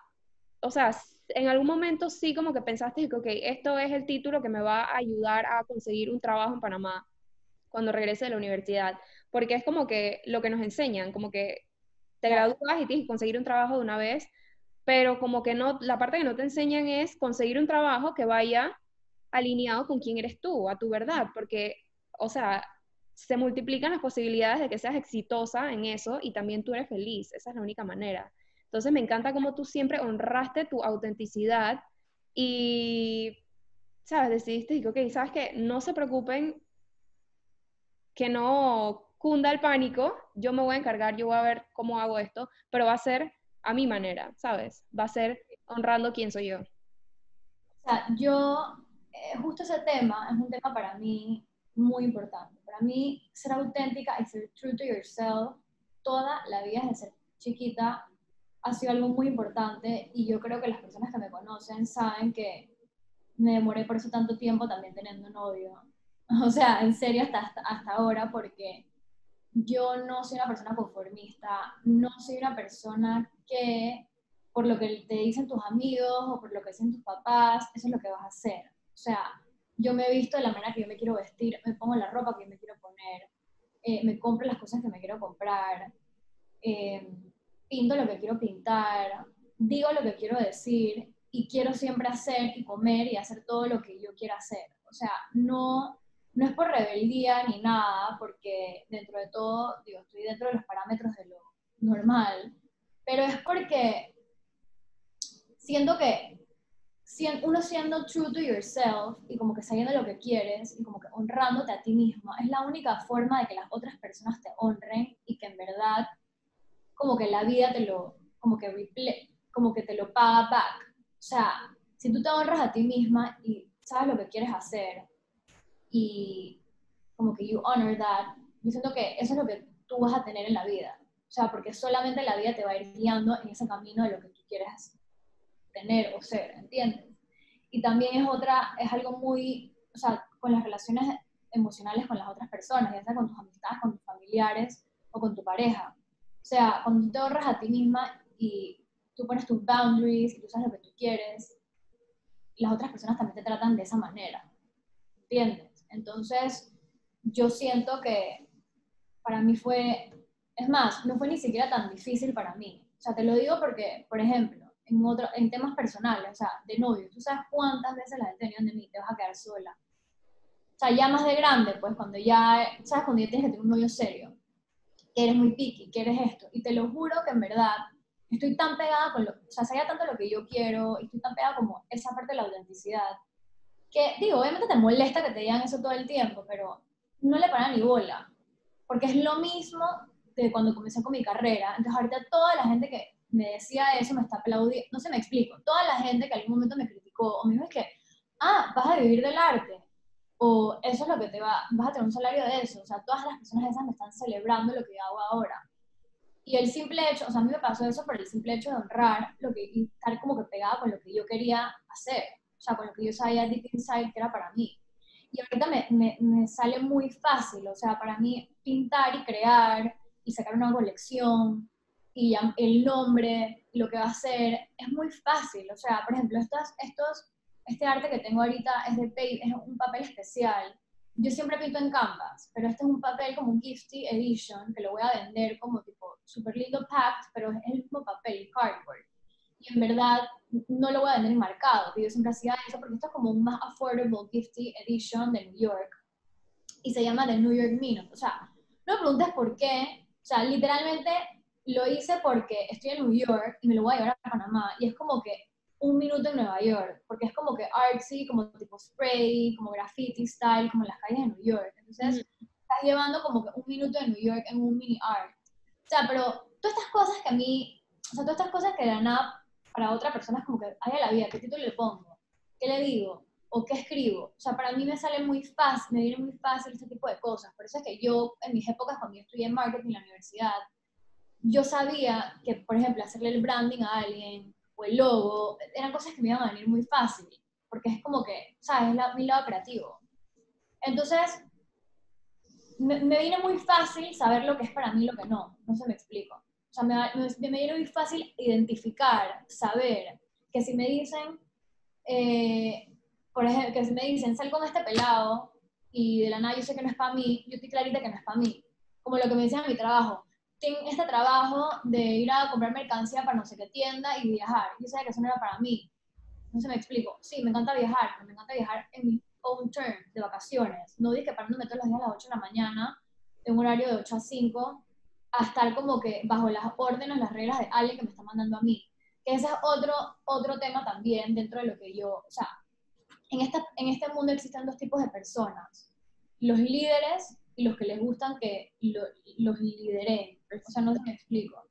Speaker 1: o sea, en algún momento sí como que pensaste que, ok, esto es el título que me va a ayudar a conseguir un trabajo en Panamá cuando regrese de la universidad, porque es como que lo que nos enseñan, como que te gradúas y tienes que conseguir un trabajo de una vez, pero como que no, la parte que no te enseñan es conseguir un trabajo que vaya alineado con quién eres tú, a tu verdad, porque, o sea, se multiplican las posibilidades de que seas exitosa en eso y también tú eres feliz, esa es la única manera. Entonces me encanta cómo tú siempre honraste tu autenticidad y, ¿sabes? Decidiste, que, ok, ¿sabes qué? No se preocupen que no cunda el pánico, yo me voy a encargar, yo voy a ver cómo hago esto, pero va a ser a mi manera, ¿sabes? Va a ser honrando quién soy yo.
Speaker 2: O sea, yo, eh, justo ese tema es un tema para mí muy importante. Para mí, ser auténtica y ser true to yourself toda la vida desde ser chiquita ha sido algo muy importante y yo creo que las personas que me conocen saben que me demoré por eso tanto tiempo también teniendo novio. O sea, en serio hasta, hasta, ahora porque yo no soy una persona conformista, no soy una persona que por lo que te dicen tus amigos o por lo que dicen tus papás, eso es lo que vas a hacer. O sea, yo me he visto de la manera que yo me quiero vestir, me pongo la ropa que yo me quiero poner, eh, me compro las cosas que me quiero comprar. Eh, pinto lo que quiero pintar, digo lo que quiero decir y quiero siempre hacer y comer y hacer todo lo que yo quiera hacer. O sea, no, no es por rebeldía ni nada, porque dentro de todo, digo, estoy dentro de los parámetros de lo normal, pero es porque siento que uno siendo true to yourself y como que sabiendo lo que quieres y como que honrándote a ti mismo, es la única forma de que las otras personas te honren y que en verdad como que la vida te lo, como que, replay, como que te lo paga back. O sea, si tú te honras a ti misma y sabes lo que quieres hacer y como que you honor that, yo siento que eso es lo que tú vas a tener en la vida. O sea, porque solamente la vida te va a ir guiando en ese camino de lo que tú quieres tener o ser, ¿entiendes? Y también es otra, es algo muy, o sea, con las relaciones emocionales con las otras personas, ya sea con tus amistades, con tus familiares o con tu pareja. O sea, cuando tú te ahorras a ti misma y tú pones tus boundaries y tú sabes lo que tú quieres, las otras personas también te tratan de esa manera. ¿Entiendes? Entonces, yo siento que para mí fue, es más, no fue ni siquiera tan difícil para mí. O sea, te lo digo porque, por ejemplo, en, otro, en temas personales, o sea, de novio, tú sabes cuántas veces la gente venía de mí, te vas a quedar sola. O sea, ya más de grande, pues cuando ya, ¿sabes? Cuando ya tienes que tener un novio serio que eres muy picky, que eres esto. Y te lo juro que en verdad estoy tan pegada con lo, o sea, sabía tanto lo que yo quiero, y estoy tan pegada como esa parte de la autenticidad, que digo, obviamente te molesta que te digan eso todo el tiempo, pero no le para ni bola, porque es lo mismo de cuando comencé con mi carrera. Entonces ahorita toda la gente que me decía eso me está aplaudiendo, no sé, me explico, toda la gente que algún momento me criticó o me dijo es que, ah, vas a vivir del arte, o eso es lo que te va, vas a tener un salario de eso, o sea, todas las personas esas me están celebrando lo que yo hago ahora. Y el simple hecho, o sea, a mí me pasó eso por el simple hecho de honrar lo que, y estar como que pegada con lo que yo quería hacer, o sea, con lo que yo sabía deep inside que era para mí. Y ahorita me, me, me sale muy fácil, o sea, para mí pintar y crear y sacar una colección y el nombre, lo que va a hacer, es muy fácil. O sea, por ejemplo, estos, estos este arte que tengo ahorita es de es un papel especial. Yo siempre pinto en Canvas, pero este es un papel como un Gifty Edition, que lo voy a vender como tipo super lindo packed, pero es el mismo papel, cardboard. Y en verdad no lo voy a vender marcado, yo siempre hacía eso porque esto es como un más affordable Gifty Edition de New York. Y se llama The New York Minute. O sea, no me preguntes por qué. O sea, literalmente lo hice porque estoy en New York y me lo voy a llevar a Panamá. Y es como que un minuto en Nueva York, porque es como que artsy, como tipo spray, como graffiti style, como en las calles de New York. Entonces, estás llevando como que un minuto en New York en un mini art. O sea, pero todas estas cosas que a mí, o sea, todas estas cosas que de la nada para otra persona es como que, ay, a la vida, ¿qué título le pongo? ¿Qué le digo? O qué escribo. O sea, para mí me sale muy fácil, me viene muy fácil este tipo de cosas. Por eso es que yo, en mis épocas, cuando yo estudié marketing en la universidad, yo sabía que, por ejemplo, hacerle el branding a alguien o el logo, eran cosas que me iban a venir muy fácil, porque es como que, ¿sabes? Es mi lado creativo. Entonces, me, me, viene muy fácil saber lo que es para mí y lo que no, no se me explico. O sea, me, me, me viene muy fácil identificar, saber, que si me dicen, eh, por ejemplo, que si me dicen, sal con este pelado, y de la nada yo sé que no es para mí, yo estoy clarita que no es para mí. Como lo que me decían en mi trabajo, tengo este trabajo de ir a comprar mercancía para no sé qué tienda y viajar. Yo sabía que eso no era para mí. No se me explico. Sí, me encanta viajar, pero me encanta viajar en mi own term, de vacaciones. No dije parándome todos los días a las 8 de la mañana, en un horario de 8 a 5, a estar como que bajo las órdenes, las reglas de alguien que me está mandando a mí. Que ese es otro, otro tema también dentro de lo que yo, o sea, en, esta, en este mundo existen dos tipos de personas. Los líderes y los que les gustan que los lideren. O sea, no sé me explico.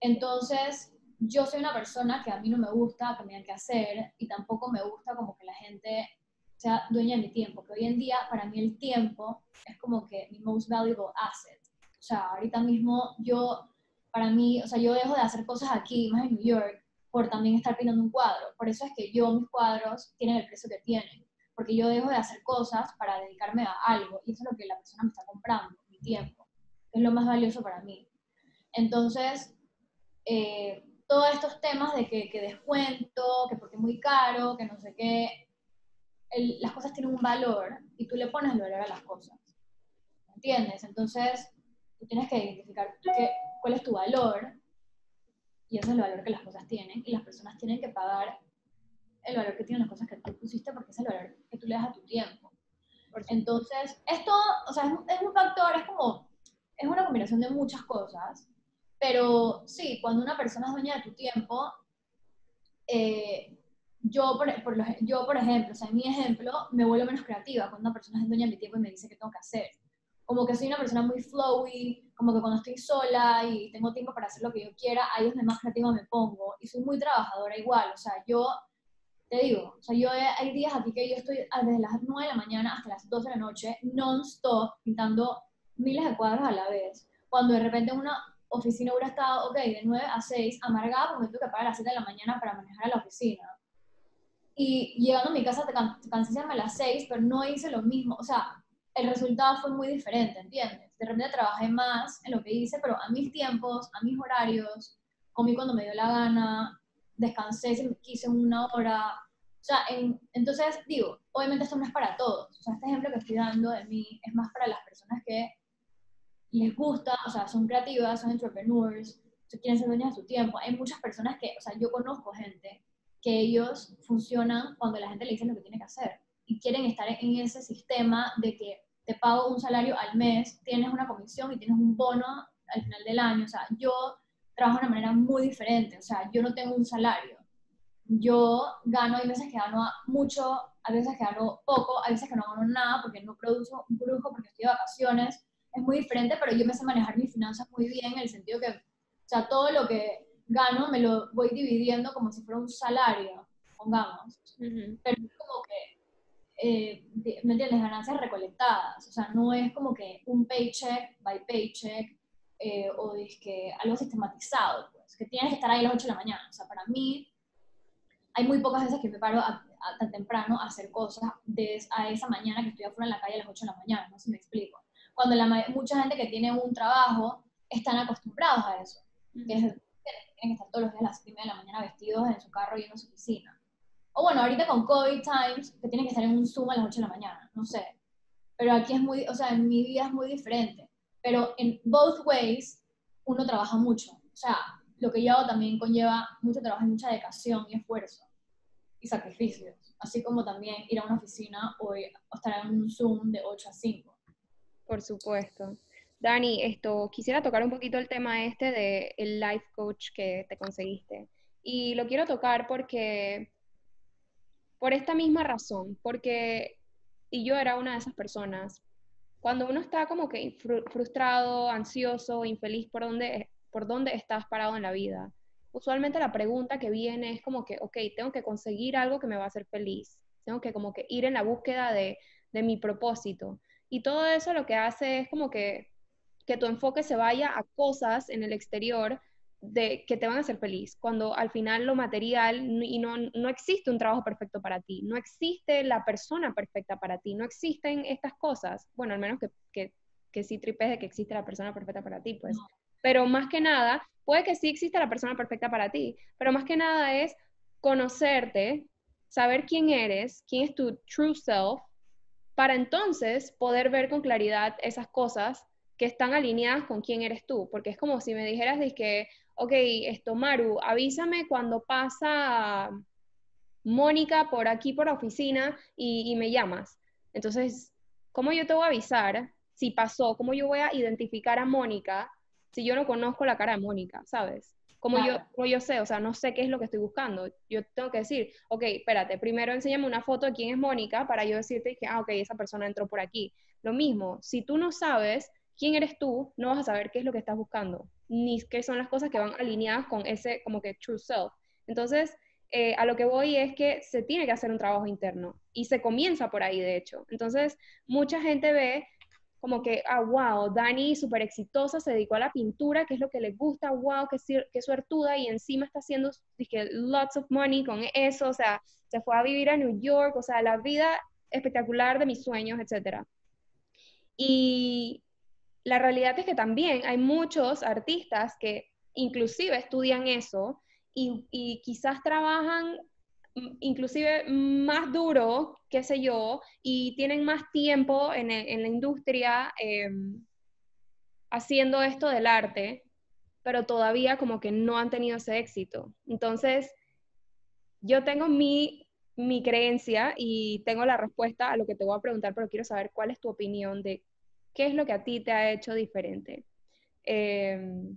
Speaker 2: Entonces, yo soy una persona que a mí no me gusta que me digan que hacer y tampoco me gusta como que la gente sea dueña de mi tiempo, que hoy en día para mí el tiempo es como que mi most valuable asset. O sea, ahorita mismo yo, para mí, o sea, yo dejo de hacer cosas aquí, más en New York, por también estar pintando un cuadro. Por eso es que yo, mis cuadros tienen el precio que tienen, porque yo dejo de hacer cosas para dedicarme a algo y eso es lo que la persona me está comprando, mi tiempo, es lo más valioso para mí. Entonces, eh, todos estos temas de que, que, descuento, que porque es muy caro, que no sé qué, las cosas tienen un valor y tú le pones el valor a las cosas. ¿Entiendes? Entonces, tú tienes que identificar qué, cuál es tu valor y ese es el valor que las cosas tienen y las personas tienen que pagar el valor que tienen las cosas que tú pusiste porque es el valor que tú le das a tu tiempo. Entonces, esto, o sea, es, es un factor, es como, es una combinación de muchas cosas, pero sí, cuando una persona es dueña de tu tiempo, eh, yo, por, yo, por ejemplo, o sea, en mi ejemplo, me vuelvo menos creativa cuando una persona es dueña de mi tiempo y me dice qué tengo que hacer. Como que soy una persona muy flowy, como que cuando estoy sola y tengo tiempo para hacer lo que yo quiera, ahí es donde más creativa me pongo. Y soy muy trabajadora igual, o sea, yo te digo, o sea, yo hay días aquí que yo estoy desde las 9 de la mañana hasta las 12 de la noche, non-stop, pintando miles de cuadros a la vez. Cuando de repente una oficina hubiera estado, ok, de 9 a 6, amargada porque me tuve que parar a las 7 de la mañana para manejar a la oficina y llegando a mi casa te, can cansé a las 6, pero no hice lo mismo. O sea, el resultado fue muy diferente, ¿entiendes? De repente trabajé más en lo que hice, pero a mis tiempos, a mis horarios, comí cuando me dio la gana, descansé si quise una hora. O sea, entonces digo, obviamente esto no es para todos. O sea, este ejemplo que estoy dando de mí es más para las personas que les gusta, o sea, son creativas, son entrepreneurs, quieren ser dueñas de su tiempo. Hay muchas personas que, o sea, yo conozco gente que ellos funcionan cuando la gente le dice lo que tiene que hacer y quieren estar en ese sistema de que te pago un salario al mes, tienes una comisión y tienes un bono al final del año. O sea, yo trabajo de una manera muy diferente, o sea, yo no tengo un salario. Yo gano, hay veces que gano mucho, hay veces que gano poco, hay veces que no gano nada porque no produzo un brujo, porque estoy de vacaciones. Es muy diferente, pero yo me sé manejar mis finanzas muy bien en el sentido que, o sea, todo lo que gano, me lo voy dividiendo como si fuera un salario, pongamos. Pero es como que, eh, ¿me entiendes? Ganancias recolectadas. O sea, no es como que un paycheck by paycheck eh, o es que algo sistematizado, pues, que tienes que estar ahí a las 8 de la mañana. O sea, para mí, hay muy pocas veces que me paro tan temprano a hacer cosas a esa mañana que estoy afuera en la calle a las 8 de la mañana, no sé si me explico. Cuando la, mucha gente que tiene un trabajo están acostumbrados a eso, que es tienen que estar todos los días a las 7 de la mañana vestidos en su carro y en su oficina. O bueno, ahorita con COVID times, que tienen que estar en un Zoom a las 8 de la mañana, no sé. Pero aquí es muy, o sea, en mi vida es muy diferente. Pero en both ways, uno trabaja mucho. O sea, lo que yo hago también conlleva mucho trabajo y mucha dedicación y esfuerzo y sacrificios. Así como también ir a una oficina o estar en un Zoom de 8 a 5.
Speaker 1: Por supuesto. Dani, esto, quisiera tocar un poquito el tema este de el life coach que te conseguiste. Y lo quiero tocar porque, por esta misma razón, porque, y yo era una de esas personas, cuando uno está como que frustrado, ansioso, infeliz por dónde, por dónde estás parado en la vida, usualmente la pregunta que viene es como que, ok, tengo que conseguir algo que me va a hacer feliz. tengo que como que ir en la búsqueda de, de mi propósito. Y todo eso lo que hace es como que, que tu enfoque se vaya a cosas en el exterior de que te van a hacer feliz, cuando al final lo material y no, no existe un trabajo perfecto para ti, no existe la persona perfecta para ti, no existen estas cosas, bueno, al menos que, que, que sí tripes de que existe la persona perfecta para ti, pues. Pero más que nada, puede que sí exista la persona perfecta para ti, pero más que nada es conocerte, saber quién eres, quién es tu true self, para entonces poder ver con claridad esas cosas que están alineadas con quién eres tú, porque es como si me dijeras de que, ok, esto, Maru, avísame cuando pasa Mónica por aquí, por la oficina, y, me llamas. Entonces, ¿cómo yo te voy a avisar si pasó? ¿Cómo yo voy a identificar a Mónica si yo no conozco la cara de Mónica, sabes? ¿Cómo, yo, ¿Cómo yo sé? O sea, no sé qué es lo que estoy buscando. Yo tengo que decir, ok, espérate, primero enséñame una foto de quién es Mónica para yo decirte que, ah, ok, esa persona entró por aquí. Lo mismo, si tú no sabes quién eres tú, no vas a saber qué es lo que estás buscando ni qué son las cosas que van alineadas con ese como que true self. Entonces, eh, a lo que voy es que se tiene que hacer un trabajo interno y se comienza por ahí, de hecho. Entonces, mucha gente ve como que, ah, wow, Dani súper exitosa, se dedicó a la pintura, que es lo que le gusta, wow, que, que suertuda, y encima está haciendo dije, lots of money con eso, o sea, se fue a vivir a New York, o sea, la vida espectacular de mis sueños, etc. Y la realidad es que también hay muchos artistas que inclusive estudian eso y, quizás trabajan inclusive más duro, qué sé yo, y tienen más tiempo en, e, la industria em, haciendo esto del arte, pero todavía como que no han tenido ese éxito. Entonces, yo tengo mi, creencia y tengo la respuesta a lo que te voy a preguntar, pero quiero saber cuál es tu opinión de ¿Qué es lo que a ti te ha hecho diferente? Em,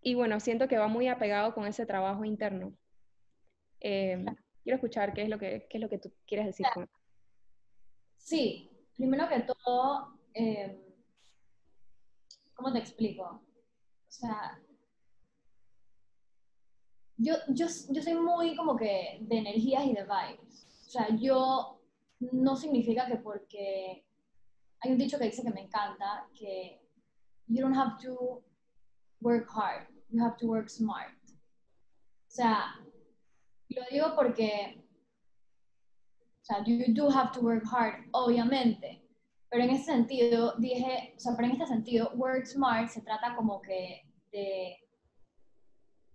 Speaker 1: y bueno, siento que va muy apegado con ese trabajo interno. Em, quiero escuchar qué es lo que, es lo que tú quieres decir con
Speaker 2: Sí, primero que todo, em, ¿cómo te explico? O sea, yo, yo, yo soy muy como que de energías y de vibes. O sea, yo no significa que porque hay un dicho que dice que me encanta, que you don't have to work hard, you have to work smart. O sea, lo digo porque, o sea, you do have to work hard, obviamente, pero en ese sentido, dije, o sea, pero en este sentido, work smart se trata como que de,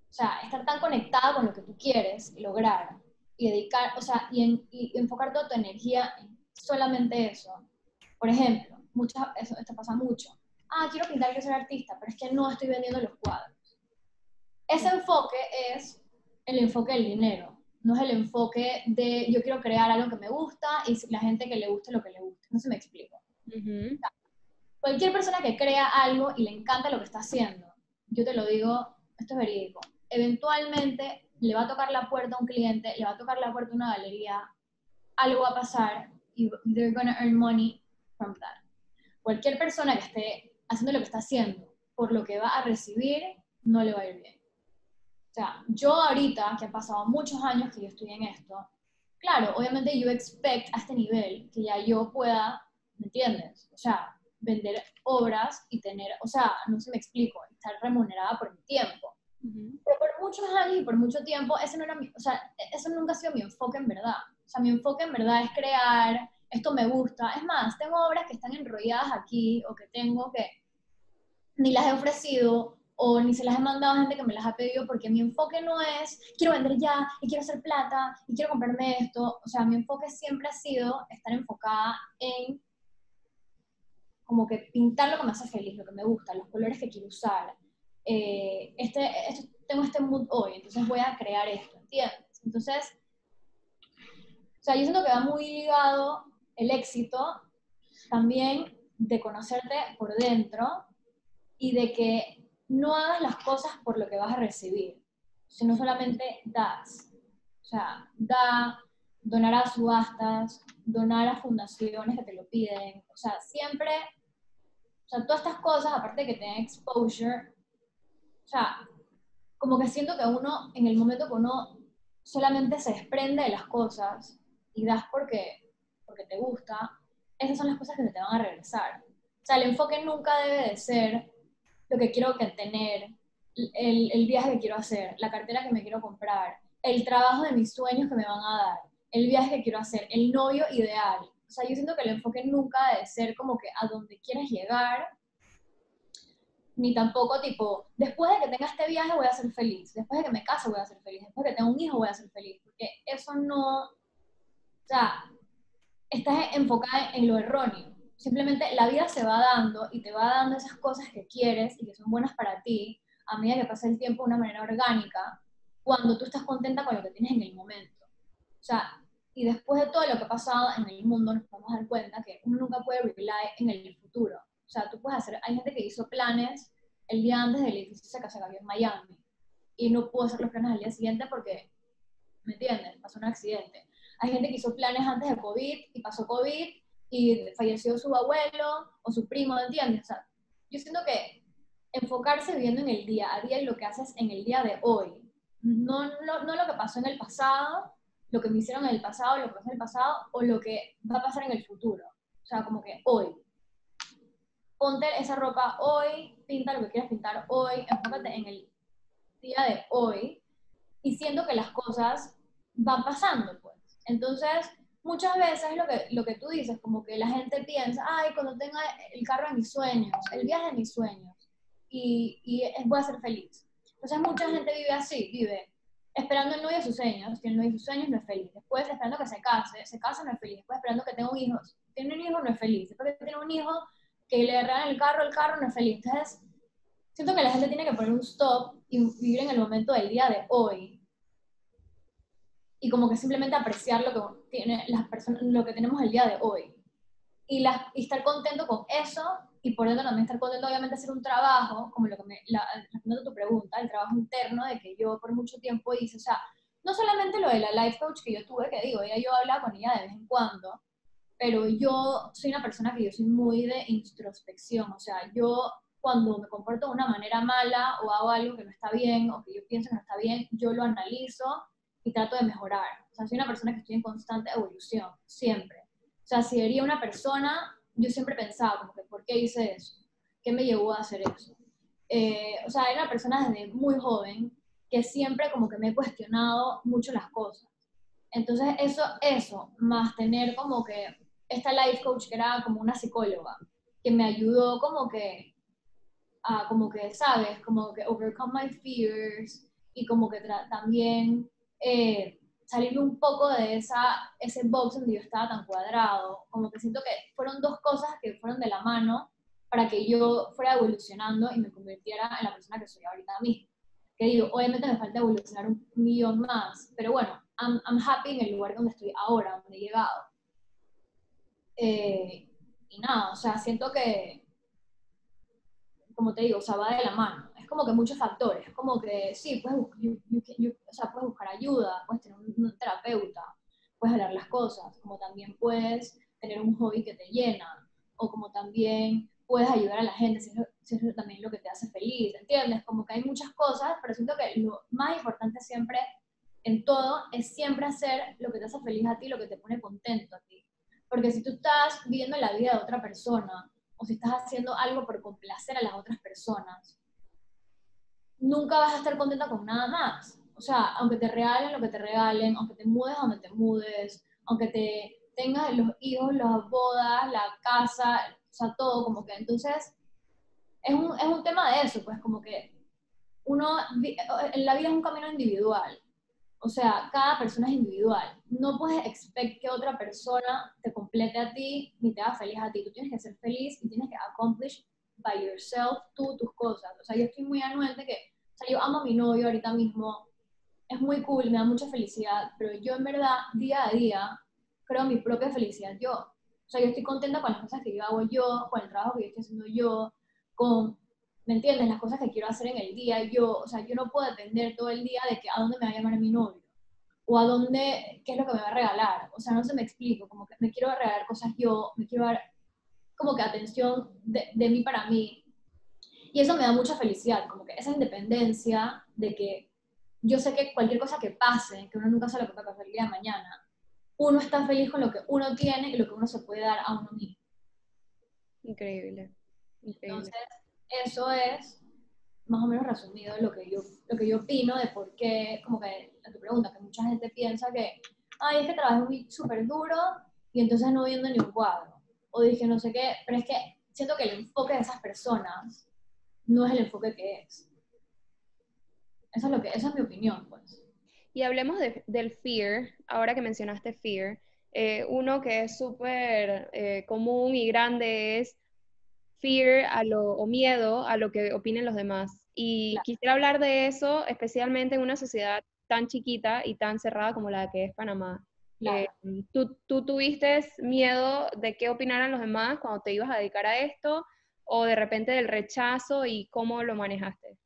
Speaker 2: o sea, estar tan conectado con lo que tú quieres lograr y dedicar, o sea, y, y enfocar toda tu energía en solamente eso por ejemplo, muchas, eso, esto pasa mucho. Ah, quiero pintar, quiero ser artista, pero es que no estoy vendiendo los cuadros. Ese enfoque es el enfoque del dinero, no es el enfoque de yo quiero crear algo que me gusta y la gente que le guste lo que le guste. No se me explico. cualquier persona que crea algo y le encanta lo que está haciendo, yo te lo digo, esto es verídico, eventualmente le va a tocar la puerta a un cliente, le va a tocar la puerta a una galería, algo va a pasar y they're gonna earn money Cualquier persona que esté haciendo lo que está haciendo por lo que va a recibir, no le va a ir bien. O sea, yo ahorita, que han pasado muchos años que yo estoy en esto, claro, obviamente yo expect a este nivel que ya yo pueda, ¿me entiendes? O sea, vender obras y tener, o sea, no se me explico, estar remunerada por mi tiempo. Pero por muchos años y por mucho tiempo, ese no era mi, o sea, eso nunca ha sido mi enfoque en verdad. O sea, mi enfoque en verdad es crear, esto me gusta. Es más, tengo obras que están enrolladas aquí o que tengo que ni las he ofrecido o ni se las he mandado a gente que me las ha pedido porque mi enfoque no es quiero vender ya y quiero hacer plata y quiero comprarme esto. O sea, mi enfoque siempre ha sido estar enfocada en como que pintar lo que me hace feliz, lo que me gusta, los colores que quiero usar. Eh, este, tengo este mood hoy, entonces voy a crear esto, ¿entiendes? Entonces, o sea, yo siento que va muy ligado el éxito también de conocerte por dentro y de que no hagas las cosas por lo que vas a recibir, sino solamente das. O sea, da, donar a subastas, donar a fundaciones que te lo piden. O sea, siempre, o sea, todas estas cosas, aparte de que tengan exposure, o sea, como que siento que uno, en el momento que uno solamente se desprende de las cosas y das porque, porque te gusta, esas son las cosas que te van a regresar. O sea, el enfoque nunca debe de ser lo que quiero tener, el, el viaje que quiero hacer, la cartera que me quiero comprar, el trabajo de mis sueños que me van a dar, el viaje que quiero hacer, el novio ideal. O sea, yo siento que el enfoque nunca debe ser como que a donde quieres llegar, ni tampoco tipo, después de que tenga este viaje voy a ser feliz, después de que me case voy a ser feliz, después de que tenga un hijo voy a ser feliz, porque eso no, o sea, estás enfocada en lo erróneo. Simplemente la vida se va dando y te va dando esas cosas que quieres y que son buenas para ti a medida que pasa el tiempo de una manera orgánica, cuando tú estás contenta con lo que tienes en el momento. O sea, y después de todo lo que ha pasado en el mundo, nos podemos dar cuenta que uno nunca puede rely en el futuro. O sea, tú puedes hacer, hay gente que hizo planes el día antes del edificio se cayó en Miami y no pudo hacer los planes al día siguiente porque, ¿me entiendes? Pasó un accidente. Hay gente que hizo planes antes de COVID y pasó COVID y falleció su abuelo o su primo, ¿me entiendes? O sea, yo siento que enfocarse viviendo en el día a día y lo que haces en el día de hoy, no, no, no lo que pasó en el pasado, lo que me hicieron en el pasado, lo que pasó en el pasado o lo que va a pasar en el futuro. O sea, como que hoy. Ponte esa ropa hoy, pinta lo que quieras pintar hoy, enfócate en el día de hoy y siento que las cosas van pasando, pues. Entonces, muchas veces lo que, lo que tú dices, como que la gente piensa, ay, cuando tenga el carro de mis sueños, el viaje de mis sueños, y, y voy a ser feliz. Entonces, mucha gente vive así, vive esperando el novio de sus sueños, tiene el novio de sus sueños, no es feliz. Después, esperando que se case, se casa, no es feliz. Después, esperando que tenga un hijo, tiene un hijo, no es feliz. Después que tiene un hijo, que le agarran el carro, el carro no es feliz. Entonces, siento que la gente tiene que poner un stop y vivir en el momento del día de hoy. Y como que simplemente apreciar lo que, tiene las personas, lo que tenemos el día de hoy. Y, y estar contento con eso y por eso también estar contento, obviamente, hacer un trabajo, como lo que me, la, respondiendo a tu pregunta, el trabajo interno de que yo por mucho tiempo hice, o sea, no solamente lo de la life coach que yo tuve, que digo, ella yo hablaba con ella de vez en cuando, pero yo soy una persona que yo soy muy de introspección, o sea, yo cuando me comporto de una manera mala o hago algo que no está bien o que yo pienso que no está bien, yo lo analizo y trato de mejorar. O sea, soy una persona que estoy en constante evolución, siempre. O sea, si sería una persona, yo siempre pensaba, como que, ¿por qué hice eso? ¿Qué me llevó a hacer eso? Eh, o sea, era una persona desde muy joven que siempre como que me he cuestionado mucho las cosas. Entonces, eso, eso, más tener como que esta life coach que era como una psicóloga, que me ayudó como que, a como que, ¿sabes? Como que overcome my fears y como que también eh, salir un poco de esa, ese box donde yo estaba tan cuadrado. Como que siento que fueron dos cosas que fueron de la mano para que yo fuera evolucionando y me convirtiera en la persona que soy ahorita mismo. Que digo, obviamente me falta evolucionar un millón más, pero bueno, I'm, I'm happy en el lugar donde estoy ahora, donde he llegado. Eh, y nada, o sea, siento que, como te digo, o sea, va de la mano. Es como que muchos factores. Es como que sí, puedes, o sea, puedes buscar ayuda, puedes tener un, terapeuta, puedes hablar las cosas, como también puedes tener un hobby que te llena, o como también puedes ayudar a la gente, si es, si también lo que te hace feliz, ¿entiendes? Como que hay muchas cosas, pero siento que lo más importante siempre en todo es siempre hacer lo que te hace feliz a ti, lo que te pone contento a ti. Porque si tú estás viviendo la vida de otra persona, o si estás haciendo algo por complacer a las otras personas, nunca vas a estar contenta con nada más. O sea, aunque te regalen lo que te regalen, aunque te mudes donde te mudes, aunque te tengas los hijos, las bodas, la casa, o sea, todo, como que entonces es un, es un tema de eso, pues como que uno, en la vida es un camino individual. O sea, cada persona es individual. No puedes esperar que otra persona te complete a ti ni te haga feliz a ti. Tú tienes que ser feliz y tienes que accomplish by yourself tú tus cosas. O sea, yo estoy muy anuente que, o sea, yo amo a mi novio ahorita mismo. Es muy cool, me da mucha felicidad, pero yo en verdad, día a día, creo mi propia felicidad yo. O sea, yo estoy contenta con las cosas que yo hago yo, con el trabajo que yo estoy haciendo yo, con ¿me entiendes? Las cosas que quiero hacer en el día, yo, o sea, yo no puedo depender todo el día de que a dónde me va a llamar mi novio, o a dónde, qué es lo que me va a regalar, o sea, no se me explico, como que me quiero regalar cosas yo, me quiero dar como que atención de, de mí para mí, y eso me da mucha felicidad, como que esa independencia de que yo sé que cualquier cosa que pase, que uno nunca sabe lo que va a pasar el día de mañana, uno está feliz con lo que uno tiene y lo que uno se puede dar a uno mismo.
Speaker 1: Increíble.
Speaker 2: Entonces, eso es más o menos resumido lo que yo, lo que yo opino de por qué, como que a tu pregunta, que mucha gente piensa que, ay, es que trabajé súper duro y entonces no viendo ni un cuadro. O dije no sé qué, pero es que siento que el enfoque de esas personas no es el enfoque que es. Eso es, lo que, esa es mi opinión, pues.
Speaker 1: Y hablemos del fear, ahora que mencionaste fear. Eh, uno que es súper eh, común y grande es fear a lo, o miedo a lo que opinen los demás. Y quisiera hablar de eso, especialmente en una sociedad tan chiquita y tan cerrada como la que es Panamá. Eh, ¿tú, ¿tú, tuviste miedo de qué opinaran los demás cuando te ibas a dedicar a esto? ¿O de repente del rechazo y cómo lo manejaste?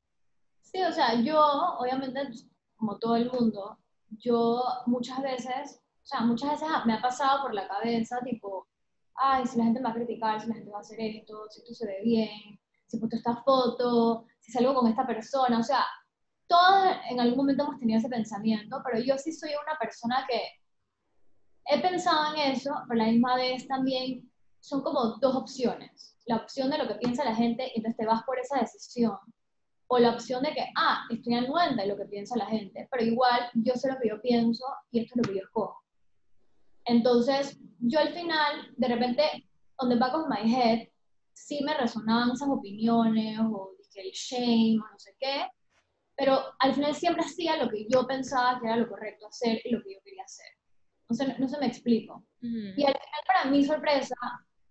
Speaker 2: Sí, o sea, yo, obviamente, como todo el mundo, yo muchas veces, o sea, muchas veces me ha pasado por la cabeza, tipo, ay, si la gente me va a criticar, si la gente va a hacer esto, si esto se ve bien, si he puesto esta foto, si salgo con esta persona, o sea, todos en algún momento hemos tenido ese pensamiento, pero yo sí soy una persona que he pensado en eso, pero la misma vez también son como dos opciones. La opción de lo que piensa la gente, y entonces te vas por esa decisión. O la opción de que, ah, estoy anuente de lo que piensa la gente, pero igual yo sé lo que yo pienso y esto es lo que yo escojo. Entonces, yo al final, de repente, on the back of my head, sí me resonaban esas opiniones, o el shame, o no sé qué, pero al final siempre hacía lo que yo pensaba que era lo correcto hacer y lo que yo quería hacer. No se, no se me explico. Y al final, para mi sorpresa,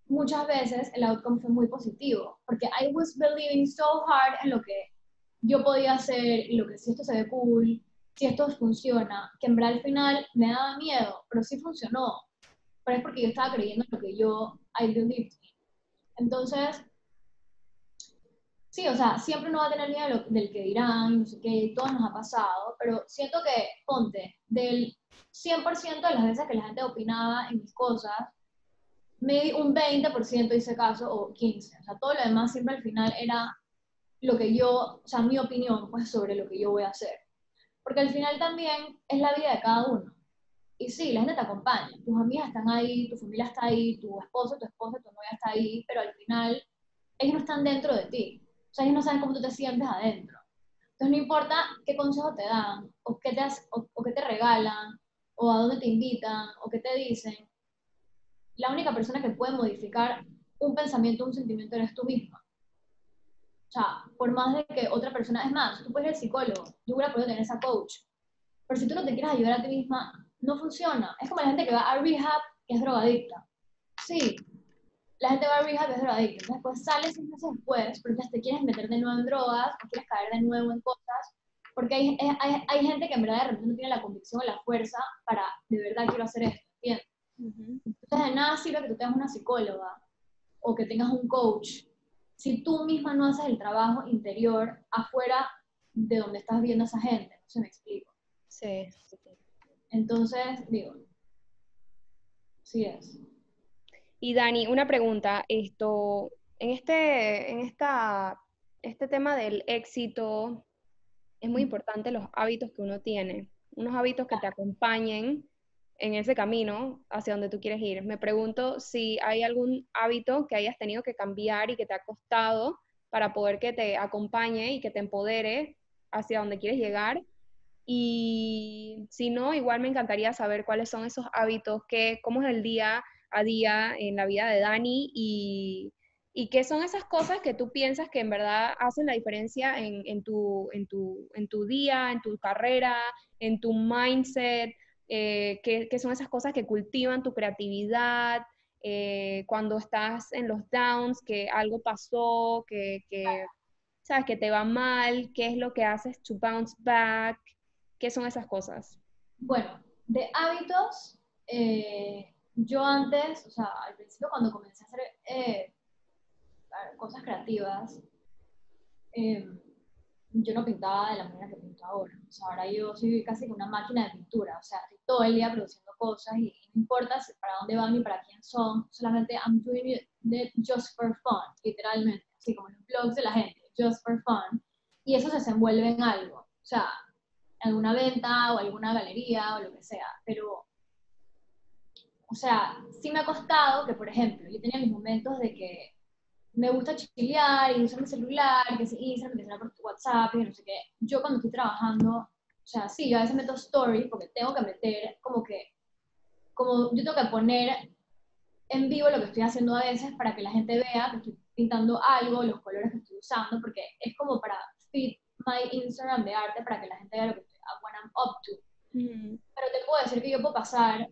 Speaker 2: muchas veces el outcome fue muy positivo, porque I was believing so hard en lo que yo podía hacer y lo que si esto se ve cool, si esto funciona, que en verdad al final me daba miedo, pero sí funcionó. Pero es porque yo estaba creyendo en lo que yo, I believed Entonces, sí, o sea, siempre uno va a tener miedo del que dirán, no sé qué, todo nos ha pasado, pero siento que, ponte, del 100% de las veces que la gente opinaba en mis cosas, me un 20% hice caso o 15%. O sea, todo lo demás siempre al final era lo que yo, o sea, mi opinión pues sobre lo que yo voy a hacer. Porque al final también es la vida de cada uno. Y sí, la gente te acompaña, tus amigas están ahí, tu familia está ahí, tu esposo, tu esposa, tu novia está ahí, pero al final ellos no están dentro de ti. O sea, ellos no saben cómo tú te sientes adentro. Entonces no importa qué consejo te dan, o qué te, o, o qué te regalan, o a dónde te invitan, o qué te dicen, la única persona que puede modificar un pensamiento, un sentimiento eres tú misma. Sea, por más de que otra persona, es más, tú puedes ser psicólogo, yo hubiera podido tener esa coach, pero si tú no te quieres ayudar a ti misma, no funciona. Es como la gente que va a rehab y es drogadicta. Sí, la gente va a rehab es drogadicta, después sales seis meses después, pero te quieres meter de nuevo en drogas o quieres caer de nuevo en cosas, porque hay, hay, hay gente que en verdad de repente no tiene la convicción o la fuerza para de verdad quiero hacer esto, ¿entiendes? Entonces, de nada sirve que tú tengas una psicóloga o que tengas un coach si tú misma no haces el trabajo interior afuera de donde estás viendo a esa gente. No se me explico.
Speaker 1: Sí.
Speaker 2: Entonces, digo, sí es.
Speaker 1: Y Dani, una pregunta. Esto, en este, en esta, este tema del éxito, es muy importante los hábitos que uno tiene. Unos hábitos que te acompañen en ese camino hacia donde tú quieres ir. Me pregunto si hay algún hábito que hayas tenido que cambiar y que te ha costado para poder que te acompañe y que te empodere hacia donde quieres llegar. Y si no, igual me encantaría saber cuáles son esos hábitos, que, cómo es el día a día en la vida de Dani y, y qué son esas cosas que tú piensas que en verdad hacen la diferencia en, en, tu, en, tu, en tu día, en tu carrera, en tu mindset, eh, que, son esas cosas que cultivan tu creatividad, eh, cuando estás en los downs, que algo pasó, que, sabes que te va mal, qué es lo que haces to bounce back, qué son esas cosas.
Speaker 2: Bueno, de hábitos, eh, yo antes, o sea, al principio cuando comencé a hacer cosas creativas, yo no pintaba de la manera que pinto ahora. O sea, ahora yo soy casi una máquina de pintura. O sea, estoy todo el día produciendo cosas y, no importa para dónde van ni para quién son. Solamente I'm doing it just for fun, literalmente. Así como los blogs de la gente, just for fun. Y eso se desenvuelve en algo. O sea, alguna venta o alguna galería o lo que sea, pero, o sea, sí me ha costado que, por ejemplo, yo tenía mis momentos de que me gusta chilear y usar mi celular, que se Instagram, que se por WhatsApp y no sé qué. Yo cuando estoy trabajando, o sea, sí, yo a veces meto stories porque tengo que meter como que, como yo tengo que poner en vivo lo que estoy haciendo a veces para que la gente vea que estoy pintando algo, los colores que estoy usando, porque es como para fit my Instagram de arte para que la gente vea lo que estoy, what I'm up to. Pero te puedo decir que yo puedo pasar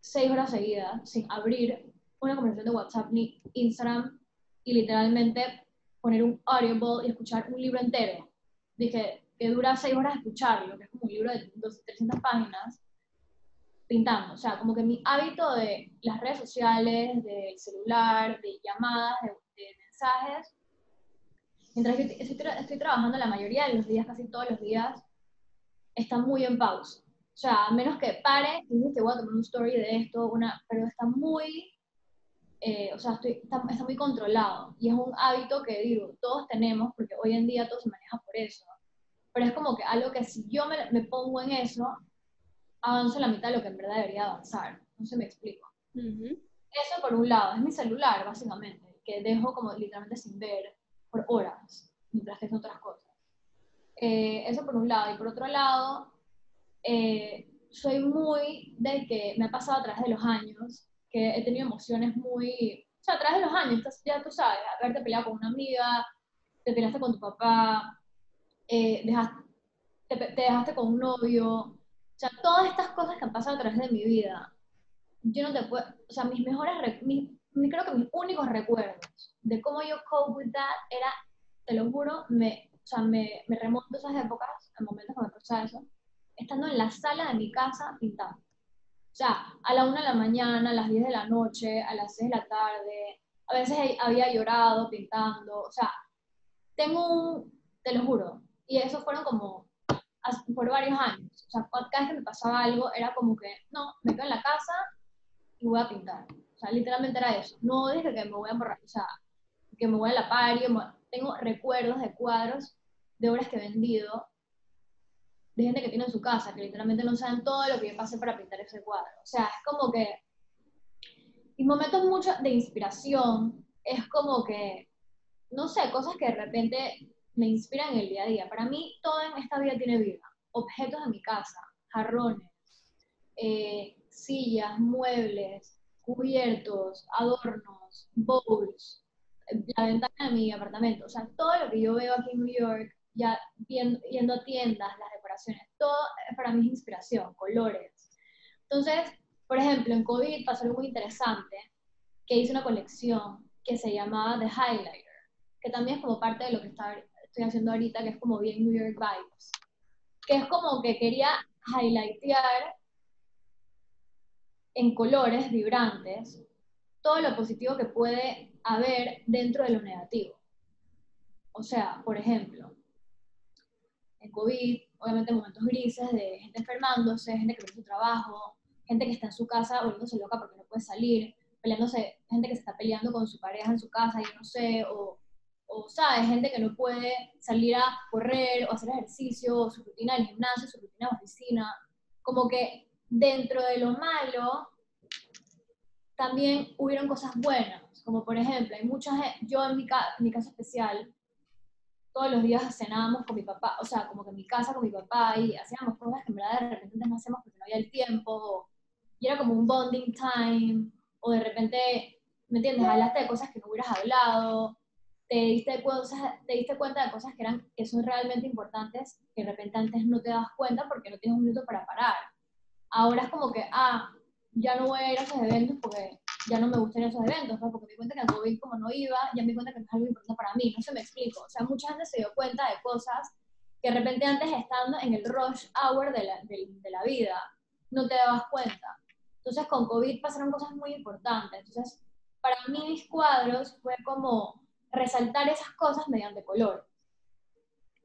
Speaker 2: seis horas seguidas sin abrir una conversación de WhatsApp ni Instagram y literalmente poner un audible y escuchar un libro entero. Dije, que dura seis horas escucharlo, que es como un libro de 200, 300 páginas, pintando. O sea, como que mi hábito de las redes sociales, del celular, de llamadas, de, mensajes, mientras que estoy, estoy, trabajando la mayoría de los días, casi todos los días, está muy en pausa. O sea, a menos que pare y te voy a tomar un story de esto, una, pero está muy eh, o sea, estoy, está, muy controlado. Y es un hábito que digo, todos tenemos, porque hoy en día todo se maneja por eso, pero es como que algo que si yo me, me pongo en eso, avanzo la mitad de lo que en verdad debería avanzar, no se me explico. Eso por un lado, es mi celular básicamente, que dejo como literalmente sin ver por horas, mientras que otras cosas. Eh, eso por un lado, y por otro lado, eh, soy muy de que me ha pasado a través de los años que he tenido emociones muy, o sea, a través de los años, ya tú sabes, haberte peleado con una amiga, te peleaste con tu papá, eh, dejaste, te, dejaste con un novio, o sea, todas estas cosas que han pasado a través de mi vida, yo no te puedo, o sea, mis mejores, mis, creo que mis únicos recuerdos de cómo yo cope with that era, te lo juro, me, o sea, me, me remonto a esas épocas, a momentos que me eso, estando en la sala de mi casa pintando. O sea, a la una de la mañana, a las 10 de la noche, a las 6 de la tarde, a veces había llorado pintando, o sea, tengo un, te lo juro, y eso fueron como por varios años. O sea, cada vez que me pasaba algo era como que, no, me quedo en la casa y voy a pintar. O sea, literalmente era eso. No dije que me voy a borrar, o sea, que me voy a la paria. Tengo recuerdos de cuadros de obras que he vendido de gente que tiene en su casa, que literalmente no saben todo lo que yo pasé para pintar ese cuadro. O sea, es como que, y momentos mucho de inspiración, es como que, no sé, cosas que de repente me inspiran en el día a día. Para mí, todo en esta vida tiene vida. Objetos de mi casa, jarrones, eh, sillas, muebles, cubiertos, adornos, bowls, la ventana de mi apartamento. O sea, todo lo que yo veo aquí en New York, ya viendo, yendo a tiendas, las decoraciones, todo para mí es inspiración, colores. Entonces, por ejemplo, en COVID pasó algo muy interesante, que hice una colección que se llamaba The Highlighter, que también es como parte de lo que estoy haciendo ahorita, que es como bien New York Vibes, que es como que quería highlightear en colores vibrantes todo lo positivo que puede haber dentro de lo negativo. O sea, por ejemplo, en COVID, obviamente momentos grises de gente enfermándose, gente que pierde su trabajo, gente que está en su casa volviéndose loca porque no puede salir, peleándose, gente que se está peleando con su pareja en su casa, yo no sé, o, o ¿sabes? Gente que no puede salir a correr o hacer ejercicio, o su rutina del gimnasio, su rutina de oficina. Como que dentro de lo malo, también hubieron cosas buenas, como por ejemplo, hay muchas, yo en mi, en mi caso especial, todos los días cenábamos con mi papá, o sea, como que en mi casa con mi papá y hacíamos cosas que en verdad de repente no hacemos porque no había el tiempo, y era como un bonding time, o de repente, ¿me entiendes? Hablaste de cosas que no hubieras hablado, te diste, cosas, te diste cuenta de cosas que, eran, que son realmente importantes, que de repente antes no te das cuenta porque no tienes un minuto para parar. Ahora es como que, ah, ya no voy a ir a esos eventos porque ya no me gustan esos eventos, ¿no? porque me di cuenta que el COVID como no iba, ya me di cuenta que no es algo importante para mí, no se me explico. O sea, mucha gente se dio cuenta de cosas que de repente antes estando en el rush hour de la, de, de la vida, no te dabas cuenta. Entonces con COVID pasaron cosas muy importantes. Entonces, para mí mis cuadros fue como resaltar esas cosas mediante color.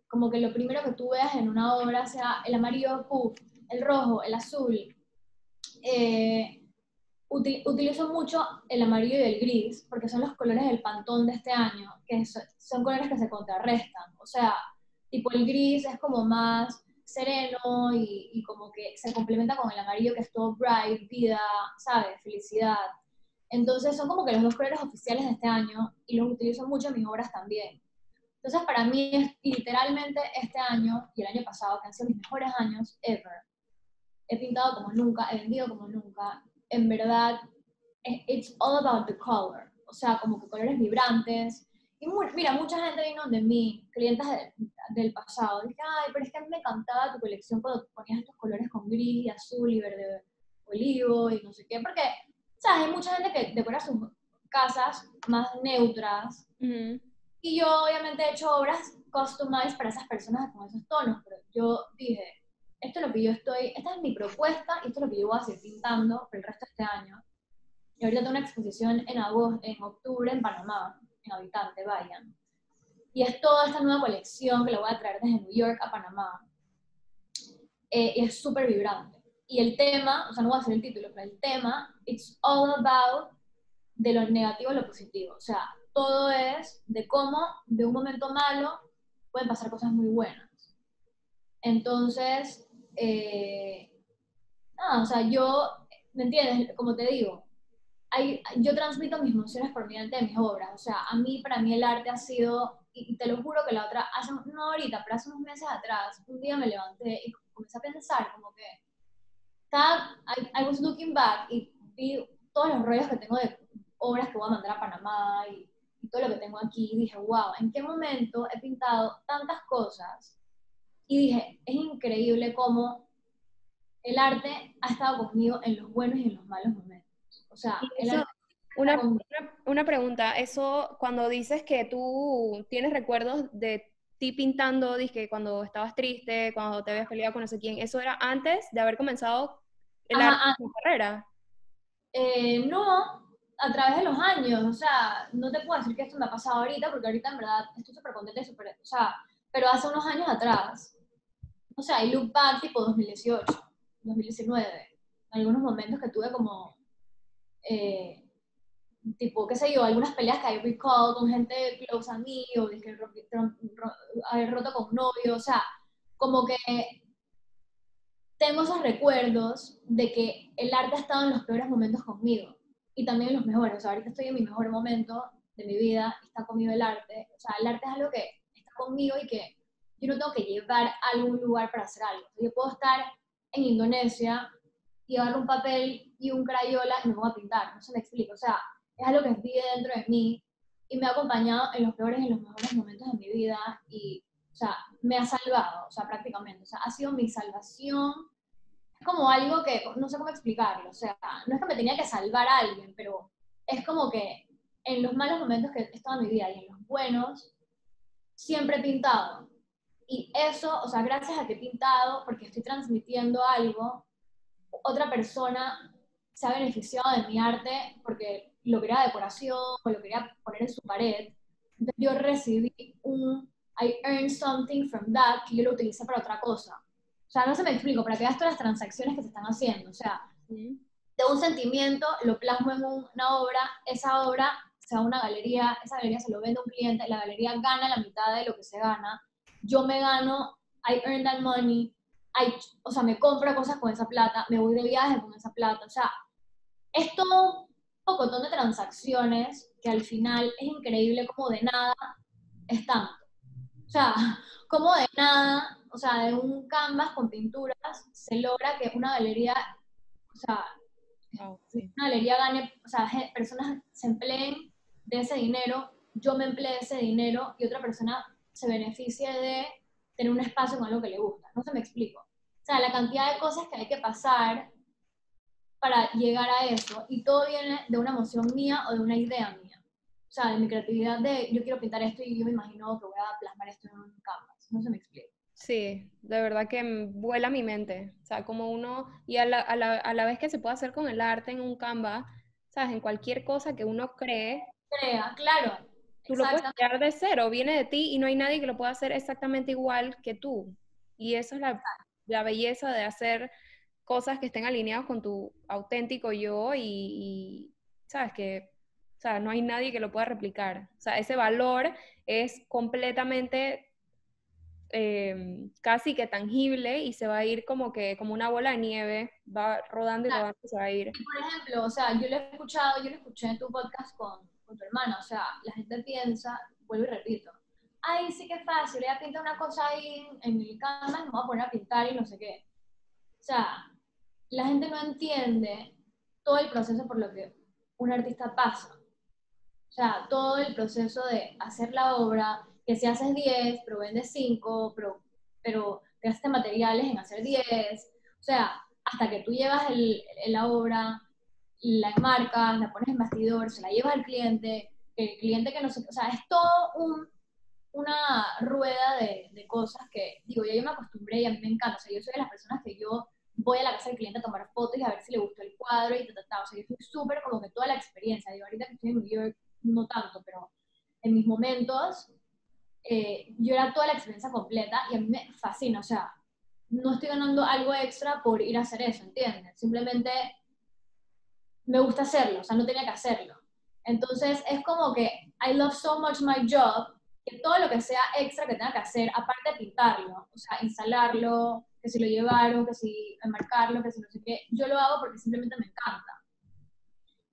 Speaker 2: Como que lo primero que tú veas en una obra sea el amarillo puff, el rojo, el azul, eh, utilizo mucho el amarillo y el gris, porque son los colores del pantón de este año, que son, colores que se contrarrestan. O sea, tipo el gris es como más sereno y, y, como que se complementa con el amarillo que es todo bright, vida, ¿sabes? Felicidad. Entonces son como que los dos colores oficiales de este año y los utilizo mucho en mis obras también. Entonces para mí es literalmente este año y el año pasado, que han sido mis mejores años ever. He pintado como nunca, he vendido como nunca. En verdad, it's all about the color. O sea, como que colores vibrantes, y mira, mucha gente vino de mí, clientes del pasado. Dije, ay, pero es que a mí me encantaba tu colección cuando ponías estos colores con gris y azul y verde olivo y no sé qué. Porque, ¿sabes? Hay mucha gente que decora sus casas más neutras. Y yo, obviamente, he hecho obras customized para esas personas con esos tonos. Pero yo dije, esto es lo que yo estoy, esta es mi propuesta y esto es lo que yo voy a seguir pintando por el resto de este año. Y ahorita tengo una exposición en agosto, en octubre en Panamá habitante, vayan. Y es toda esta nueva colección que la voy a traer desde New York a Panamá. Eh, y es súper vibrante. Y el tema, o sea, no voy a hacer el título, pero el tema, it's all about de lo negativo a lo positivo. O sea, todo es de cómo de un momento malo pueden pasar cosas muy buenas. Entonces, eh, nada, o sea, yo, ¿me entiendes? Como te digo, yo transmito mis emociones por mediante de mis obras. O sea, a mí, para mí el arte ha sido, y te lo juro que la otra, hace, no ahorita, pero hace unos meses atrás, un día me levanté y comencé a pensar como que, estaba, I, was looking back y vi todos los rollos que tengo de obras que voy a mandar a Panamá y, y todo lo que tengo aquí y dije, wow, ¿en qué momento he pintado tantas cosas? Y dije, es increíble cómo el arte ha estado conmigo en los buenos y en los malos momentos. O sea,
Speaker 1: una, una, pregunta, eso cuando dices que tú tienes recuerdos de ti pintando, dije, cuando estabas triste, cuando te habías peleado con no sé quién, ¿eso era antes de haber comenzado el tu carrera?
Speaker 2: Eh, no, a través de los años, o sea, no te puedo decir que esto me ha pasado ahorita, porque ahorita en verdad estoy súper contenta y súper, o sea, pero hace unos años atrás, o sea, y look back tipo 2018, 2019, algunos momentos que tuve como eh, tipo, qué sé yo, algunas peleas que hay recall con gente close a mí, o de que haber roto con un novio, o sea, como que tengo esos recuerdos de que el arte ha estado en los peores momentos conmigo y también en los mejores. O sea, ahorita estoy en mi mejor momento de mi vida, está conmigo el arte. O sea, el arte es algo que está conmigo y que yo no tengo que llevar a algún lugar para hacer algo. Yo puedo estar en Indonesia agarro un papel y un crayola y me pongo a pintar, no se me explica, o sea, es algo que vive dentro de mí y me ha acompañado en los peores y en los mejores momentos de mi vida y, o sea, me ha salvado, o sea, prácticamente, o sea, ha sido mi salvación, es como algo que, no sé cómo explicarlo, o sea, no es que me tenía que salvar a alguien, pero es como que en los malos momentos que he estado en mi vida y en los buenos, siempre he pintado. Y eso, o sea, gracias a que he pintado, porque estoy transmitiendo algo, otra persona se ha beneficiado de mi arte porque lo quería decoración o lo quería poner en su pared. Entonces yo recibí un, I earned something from that que yo lo utilicé para otra cosa. O sea, no se me explico, para que veas todas las transacciones que se están haciendo. O sea, de un sentimiento lo plasmo en una obra, esa obra se va a una galería, esa galería se lo vende a un cliente, la galería gana la mitad de lo que se gana, yo me gano, I earn that money, o sea, me compro cosas con esa plata, me voy de viaje con esa plata, o sea, es todo un pocotón de transacciones que al final es increíble como de nada es tanto. O sea, como de nada, o sea, de un canvas con pinturas se logra que una galería, o sea, una galería gane, o sea, personas se empleen de ese dinero, yo me emplee de ese dinero y otra persona se beneficie de tener un espacio con algo que le gusta. No se me explico. O sea, la cantidad de cosas que hay que pasar para llegar a eso. Y todo viene de una emoción mía o de una idea mía. O sea, de mi creatividad de yo quiero pintar esto y yo me imagino que voy a plasmar esto en un canvas. No se me explica.
Speaker 1: Sí, de verdad que vuela mi mente. O sea, como uno, y a la, a la, a la vez que se puede hacer con el arte en un canvas, ¿sabes? En cualquier cosa que uno cree.
Speaker 2: Crea, claro.
Speaker 1: Tú lo puedes crear de cero, viene de ti y no hay nadie que lo pueda hacer exactamente igual que tú. Y eso es la, la belleza de hacer cosas que estén alineadas con tu auténtico yo y, sabes que o sea, no hay nadie que lo pueda replicar. O sea, ese valor es completamente em, casi que tangible y se va a ir como que como una bola de nieve, va rodando y rodando y se va a ir.
Speaker 2: Por ejemplo, o sea, yo lo he escuchado, yo lo escuché en tu podcast con, con tu hermana, o sea, la gente piensa, vuelvo y repito, ay, sí que es fácil, ella pinta una cosa ahí en mi cama, me voy a poner a pintar y no sé qué. O sea, la gente no entiende todo el proceso por lo que un artista pasa. O sea, todo el proceso de hacer la obra, que si haces 10, pero vendes 5, pero, pero te gastas materiales en hacer 10. O sea, hasta que tú llevas el, la obra, la enmarcas, la pones en bastidor, se la llevas al cliente, el cliente que no sé, o sea, es todo un, una rueda de, de, cosas que, digo, ya yo me acostumbré y a mí me encanta, o sea, yo soy de las personas que yo voy a la casa del cliente a tomar fotos y a ver si le gustó el cuadro y ta, ta, o sea, yo estoy súper como que toda la experiencia, digo, ahorita que estoy en New York, no tanto, pero en mis momentos, eh, yo era toda la experiencia completa y a mí me fascina, o sea, no estoy ganando algo extra por ir a hacer eso, ¿entiendes? Simplemente me gusta hacerlo, o sea, no tenía que hacerlo. Entonces es como que I love so much my job que todo lo que sea extra que tenga que hacer, aparte de pintarlo, o sea, instalarlo, que si lo llevaron, que si enmarcarlo, que si no sé qué, yo lo hago porque simplemente me encanta.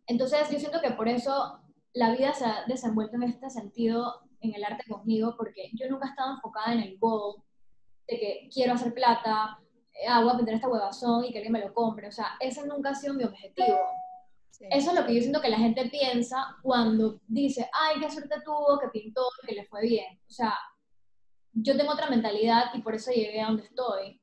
Speaker 2: Entonces yo siento que por eso la vida se ha desenvuelto en este sentido en el arte conmigo, porque yo nunca he estado enfocada en el goal de que quiero hacer plata, eh, ah, voy a pintar esta huevazón y que alguien me lo compre. O sea, ese nunca ha sido mi objetivo. Eso es lo que yo siento que la gente piensa cuando dice, ay, qué suerte tuvo, que pintó, que le fue bien. O sea, yo tengo otra mentalidad y por eso llegué a donde estoy.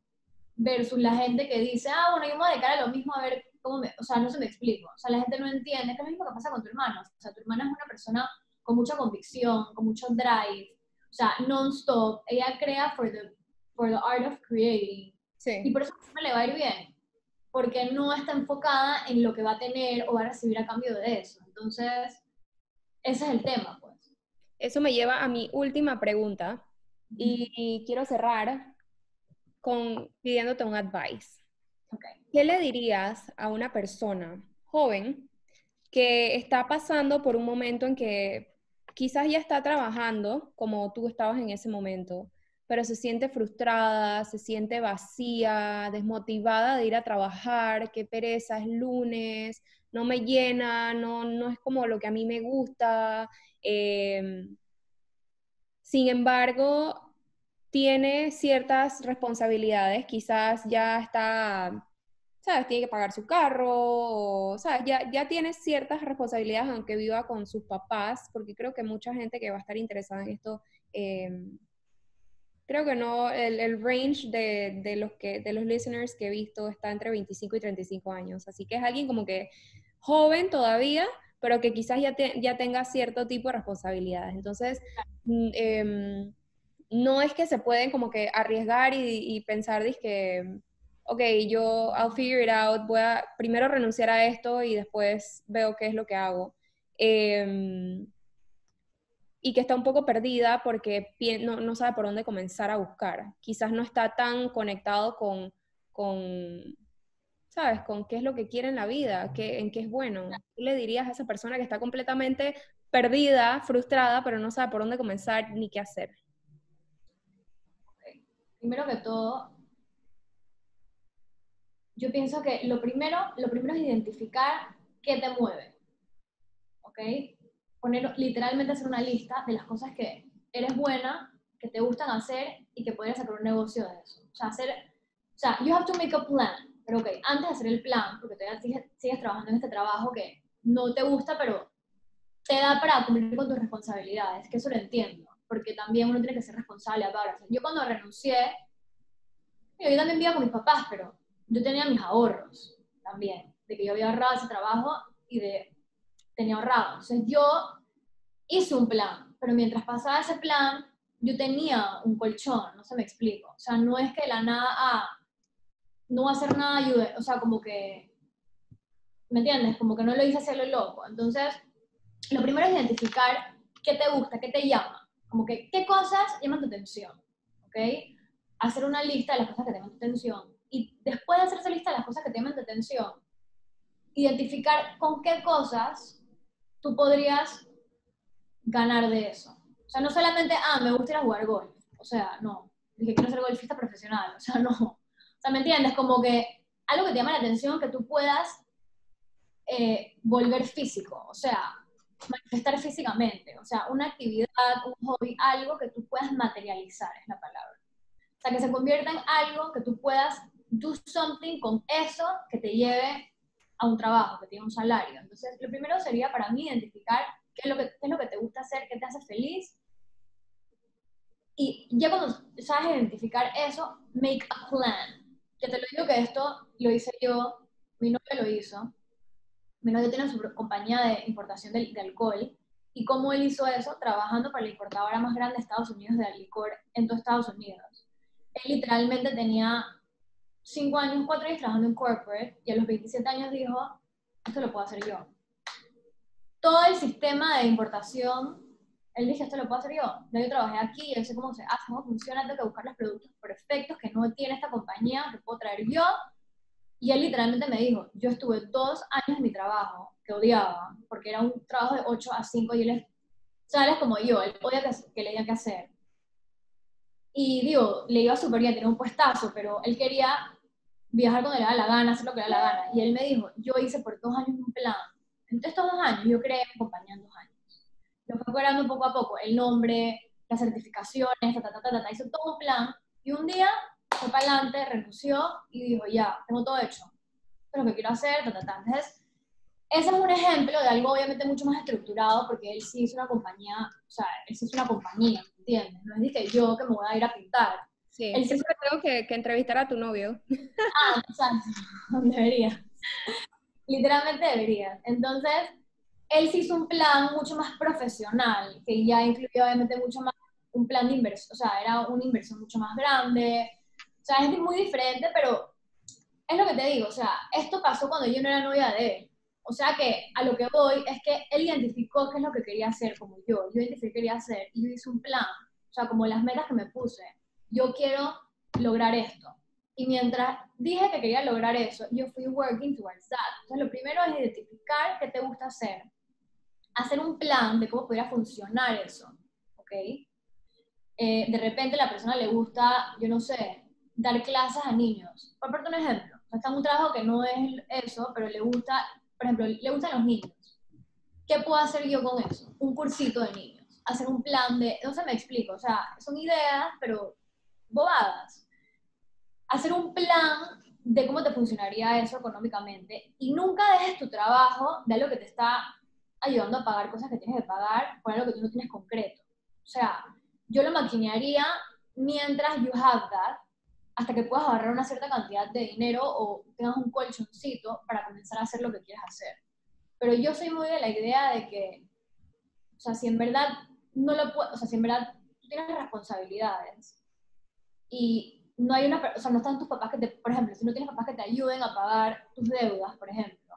Speaker 2: Versus la gente que dice, ah, bueno, yo me voy a dedicar a lo mismo a ver cómo me. O sea, no se me explico. O sea, la gente no entiende. Es lo mismo que pasa con tu hermano. O sea, tu hermana es una persona con mucha convicción, con mucho drive. O sea, non-stop. Ella crea for the, for the art of creating. Sí. Y por eso me le va a ir bien porque no está enfocada en lo que va a tener o va a recibir a cambio de eso. Entonces, ese es el tema, pues.
Speaker 1: Eso me lleva a mi última pregunta y quiero cerrar con pidiéndote un advice. ¿Qué le dirías a una persona joven que está pasando por un momento en que quizás ya está trabajando como tú estabas en ese momento, pero se siente frustrada, se siente vacía, desmotivada de ir a trabajar, qué pereza, es lunes, no me llena, no, no es como lo que a mí me gusta. Em, sin embargo, tiene ciertas responsabilidades, quizás ya está, ¿sabes? Tiene que pagar su carro, o, ¿sabes? Ya, ya tiene ciertas responsabilidades aunque viva con sus papás, porque creo que mucha gente que va a estar interesada en esto em, creo que no, el, el range de, de, los que, de los listeners que he visto está entre 25 y 35 años, así que es alguien como que joven todavía, pero que quizás ya, ya tenga cierto tipo de responsabilidades. Entonces, em, no es que se pueden como que arriesgar y, y pensar, que, ok, yo, I'll figure it out, voy a primero renunciar a esto y después veo qué es lo que hago. Eh, y que está un poco perdida porque no, no, sabe por dónde comenzar a buscar. Quizás no está tan conectado con, con, ¿sabes? Con qué es lo que quiere en la vida, qué, en qué es bueno. ¿Qué le dirías a esa persona que está completamente perdida, frustrada, pero no sabe por dónde comenzar ni qué hacer?
Speaker 2: Primero que todo, yo pienso que lo primero, lo primero es identificar qué te mueve. ¿Ok? Poner, literalmente hacer una lista de las cosas que eres buena, que te gustan hacer y que podrías sacar un negocio de eso. O sea, hacer, o sea, you have to make a plan. Pero ok, antes de hacer el plan, porque todavía sigues, sigues trabajando en este trabajo que no te gusta, pero te da para cumplir con tus responsabilidades, que eso lo entiendo, porque también uno tiene que ser responsable ahora. Yo cuando renuncié, yo también vivía con mis papás, pero yo tenía mis ahorros también, de que yo había ahorrado ese trabajo y de tenía ahorrado. Entonces yo hice un plan, pero mientras pasaba ese plan, yo tenía un colchón, no se me explico. O sea, no es que la nada, ah, no va a hacer nada, ayude. O sea, como que, ¿me entiendes? Como que no lo hice hacerlo loco. Entonces, lo primero es identificar qué te gusta, qué te llama. Como que, qué cosas llaman tu atención, ¿ok? Hacer una lista de las cosas que te llaman tu atención. Y después de hacer esa lista de las cosas que te llaman tu atención, identificar con qué cosas tú podrías ganar de eso. O sea, no solamente, ah, me gusta ir a jugar golf. O sea, no. dije, quiero ser golfista profesional, o sea, no. O sea, ¿me entiendes? Como que algo que te llama la atención, que tú puedas eh, volver físico, o sea, manifestar físicamente, o sea, una actividad, un hobby, algo que tú puedas materializar, es la palabra. O sea, que se convierta en algo que tú puedas do something con eso que te lleve a un trabajo, que tiene un salario. Entonces, lo primero sería para mí identificar qué es lo que, qué es lo que te gusta hacer, qué te hace feliz. Y ya cuando sabes identificar eso, make a plan. Que te lo digo que esto lo hice yo, mi novio lo hizo. Mi novio tiene su compañía de importación de, alcohol. Y cómo él hizo eso, trabajando para la importadora más grande de Estados Unidos de licor en todo Estados Unidos. Él literalmente tenía cinco años, cuatro años trabajando en corporate y a los 27 años dijo, esto lo puedo hacer yo. Todo el sistema de importación, él dijo, esto lo puedo hacer yo. Yo trabajé aquí, yo sé cómo se hace, cómo funciona, tengo que buscar los productos perfectos que no tiene esta compañía, que puedo traer yo. Y él literalmente me dijo, yo estuve dos años en mi trabajo, que odiaba, porque era un trabajo de 8 a 5 y él es, como yo, él podía que, que le digan que hacer. Y digo, le iba súper bien, tenía un puestazo, pero él quería viajar cuando le da la gana, hacer lo que le da la gana. Y él me dijo, yo hice por dos años un plan. Entre estos dos años, yo creé mi compañía en dos años. Lo fue creando poco a poco, el nombre, las certificaciones, ta, ta, ta, ta, ta, hizo todo un plan. Y un día fue para adelante, renunció y dijo, ya, tengo todo hecho. Es lo que quiero hacer, ta, ta, ta. Entonces, ese es un ejemplo de algo obviamente mucho más estructurado, porque él sí hizo una compañía, o sea, él sí hizo una compañía, ¿entiendes? No es que yo que me voy a ir a pintar.
Speaker 1: Sí, él eso tengo que, que, entrevistar a tu novio.
Speaker 2: Ah, exacto, debería. Literalmente debería. Entonces, él sí hizo un plan mucho más profesional, que ya incluía obviamente mucho más un plan de inversión, o sea, era una inversión mucho más grande. O sea, es muy diferente, pero es lo que te digo, o sea, esto pasó cuando yo no era novia de él. O sea que a lo que voy es que él identificó qué es lo que quería hacer como yo. Yo identifiqué qué quería hacer y yo hice un plan. O sea, como las metas que me puse. Yo quiero lograr esto. Y mientras dije que quería lograr eso, yo fui working towards that. Entonces, lo primero es identificar qué te gusta hacer. Hacer un plan de cómo podría funcionar eso. ¿Ok? Eh, de repente la persona le gusta, yo no sé, dar clases a niños. Por ponerte un ejemplo. O sea, está en un trabajo que no es eso, pero le gusta por ejemplo, le gustan los niños. ¿Qué puedo hacer yo con eso? Un cursito de niños. Hacer un plan de, no sé, me explico, o sea, son ideas, pero bobadas. Hacer un plan de cómo te funcionaría eso económicamente y nunca dejes tu trabajo de algo que te está ayudando a pagar cosas que tienes que pagar por algo que tú no tienes concreto. O sea, yo lo maquinearía mientras you have that hasta que puedas ahorrar una cierta cantidad de dinero o tengas un colchoncito para comenzar a hacer lo que quieres hacer. Pero yo soy muy de la idea de que, o sea, si en verdad no lo puedes, o sea, si en verdad tú tienes responsabilidades y no hay una, o sea, no están tus papás que te, por ejemplo, si no tienes papás que te ayuden a pagar tus deudas, por ejemplo,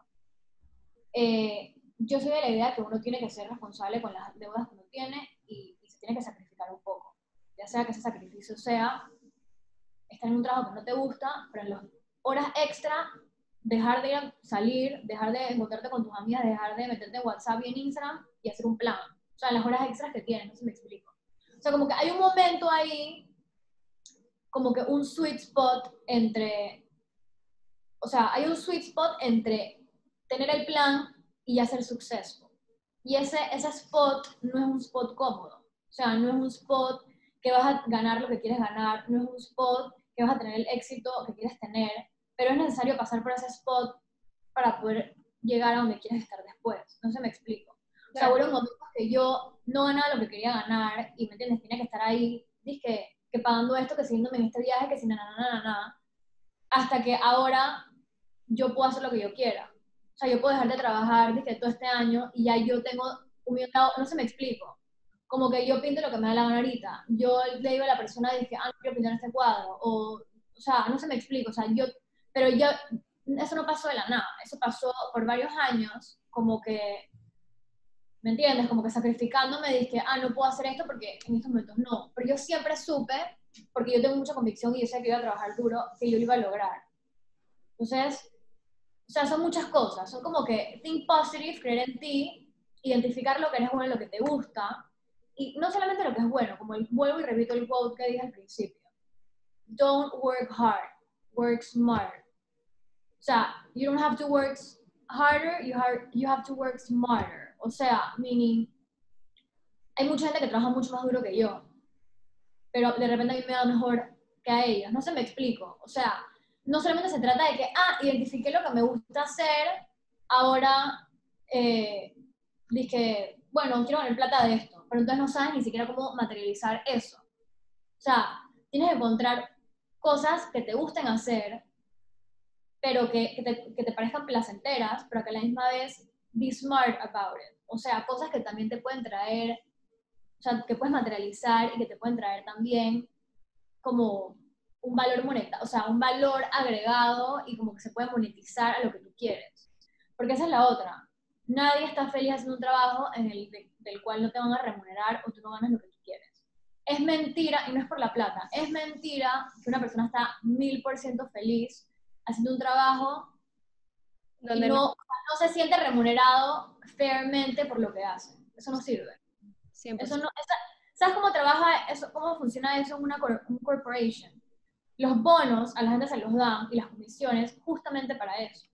Speaker 2: eh, yo soy de la idea que uno tiene que ser responsable con las deudas que uno tiene y, y se tiene que sacrificar un poco. Ya sea que ese sacrificio sea estar un trabajo que no te gusta, pero en las horas extra, dejar de salir, dejar de encontrarte con tus amigas, dejar de meterte en WhatsApp y en Instagram y hacer un plan. O sea, las horas extras que tienes, no sé si me explico. O sea, como que hay un momento ahí, como que un sweet spot entre, o sea, hay un sweet spot entre tener el plan y hacer suceso. Y ese, ese spot no es un spot cómodo. O sea, no es un spot que vas a ganar lo que quieres ganar, no es un spot que vas a tener el éxito que quieres tener, pero es necesario pasar por ese spot para poder llegar a donde quieres estar después. No sé, me explico. O sea, hubo momentos que yo no ganaba lo que quería ganar y, ¿me entiendes? Tenía que estar ahí, dije, que pagando esto, que siguiéndome en este viaje, que sin nada, nada, nada, hasta que ahora yo puedo hacer lo que yo quiera. O sea, yo puedo dejar de trabajar, dije, todo este año y ya yo tengo un millón no sé, me explico como que yo pinto lo que me da la gana ahorita. Yo le digo a la persona, dije, ah, no quiero pintar este cuadro, o, o sea, no se me explico, o sea, yo, pero yo, eso no pasó de la nada, eso pasó por varios años, como que, ¿me entiendes? Como que sacrificándome, dije, ah, no puedo hacer esto porque en estos momentos no, pero yo siempre supe, porque yo tengo mucha convicción y yo sé que iba a trabajar duro, que yo lo iba a lograr. Entonces, o sea, son muchas cosas, son como que think positive, creer en ti, identificar lo que eres bueno, lo que te gusta, y no solamente lo que es bueno, como el, vuelvo y repito el quote que dije al principio, don't work hard, work smart. O sea, you don't have to work harder, you have, you have to work smarter. O sea, meaning, hay mucha gente que trabaja mucho más duro que yo, pero de repente a mí me da mejor que a ellos. No se me explico. O sea, no solamente se trata de que, ah, identifiqué lo que me gusta hacer, ahora eh, dije, bueno, quiero ganar plata de esto, pero entonces no sabes ni siquiera cómo materializar eso. O sea, tienes que encontrar cosas que te gusten hacer, pero que, que, te, que te parezcan placenteras, pero que a la misma vez be smart about it. O sea, cosas que también te pueden traer, o sea, que puedes materializar y que te pueden traer también como un valor monetario, o sea, un valor agregado y como que se puede monetizar a lo que tú quieres. Porque esa es la otra. Nadie está feliz haciendo un trabajo en el del cual no te van a remunerar o tú no ganas lo que tú quieres. Es mentira, y no es por la plata, es mentira que una persona está mil por ciento feliz haciendo un trabajo donde no, no, se siente remunerado fairmente por lo que hace. Eso no sirve. Eso no, ¿Sabes cómo trabaja eso, cómo funciona eso en una corporation? Los bonos a la gente se los dan y las comisiones justamente para eso,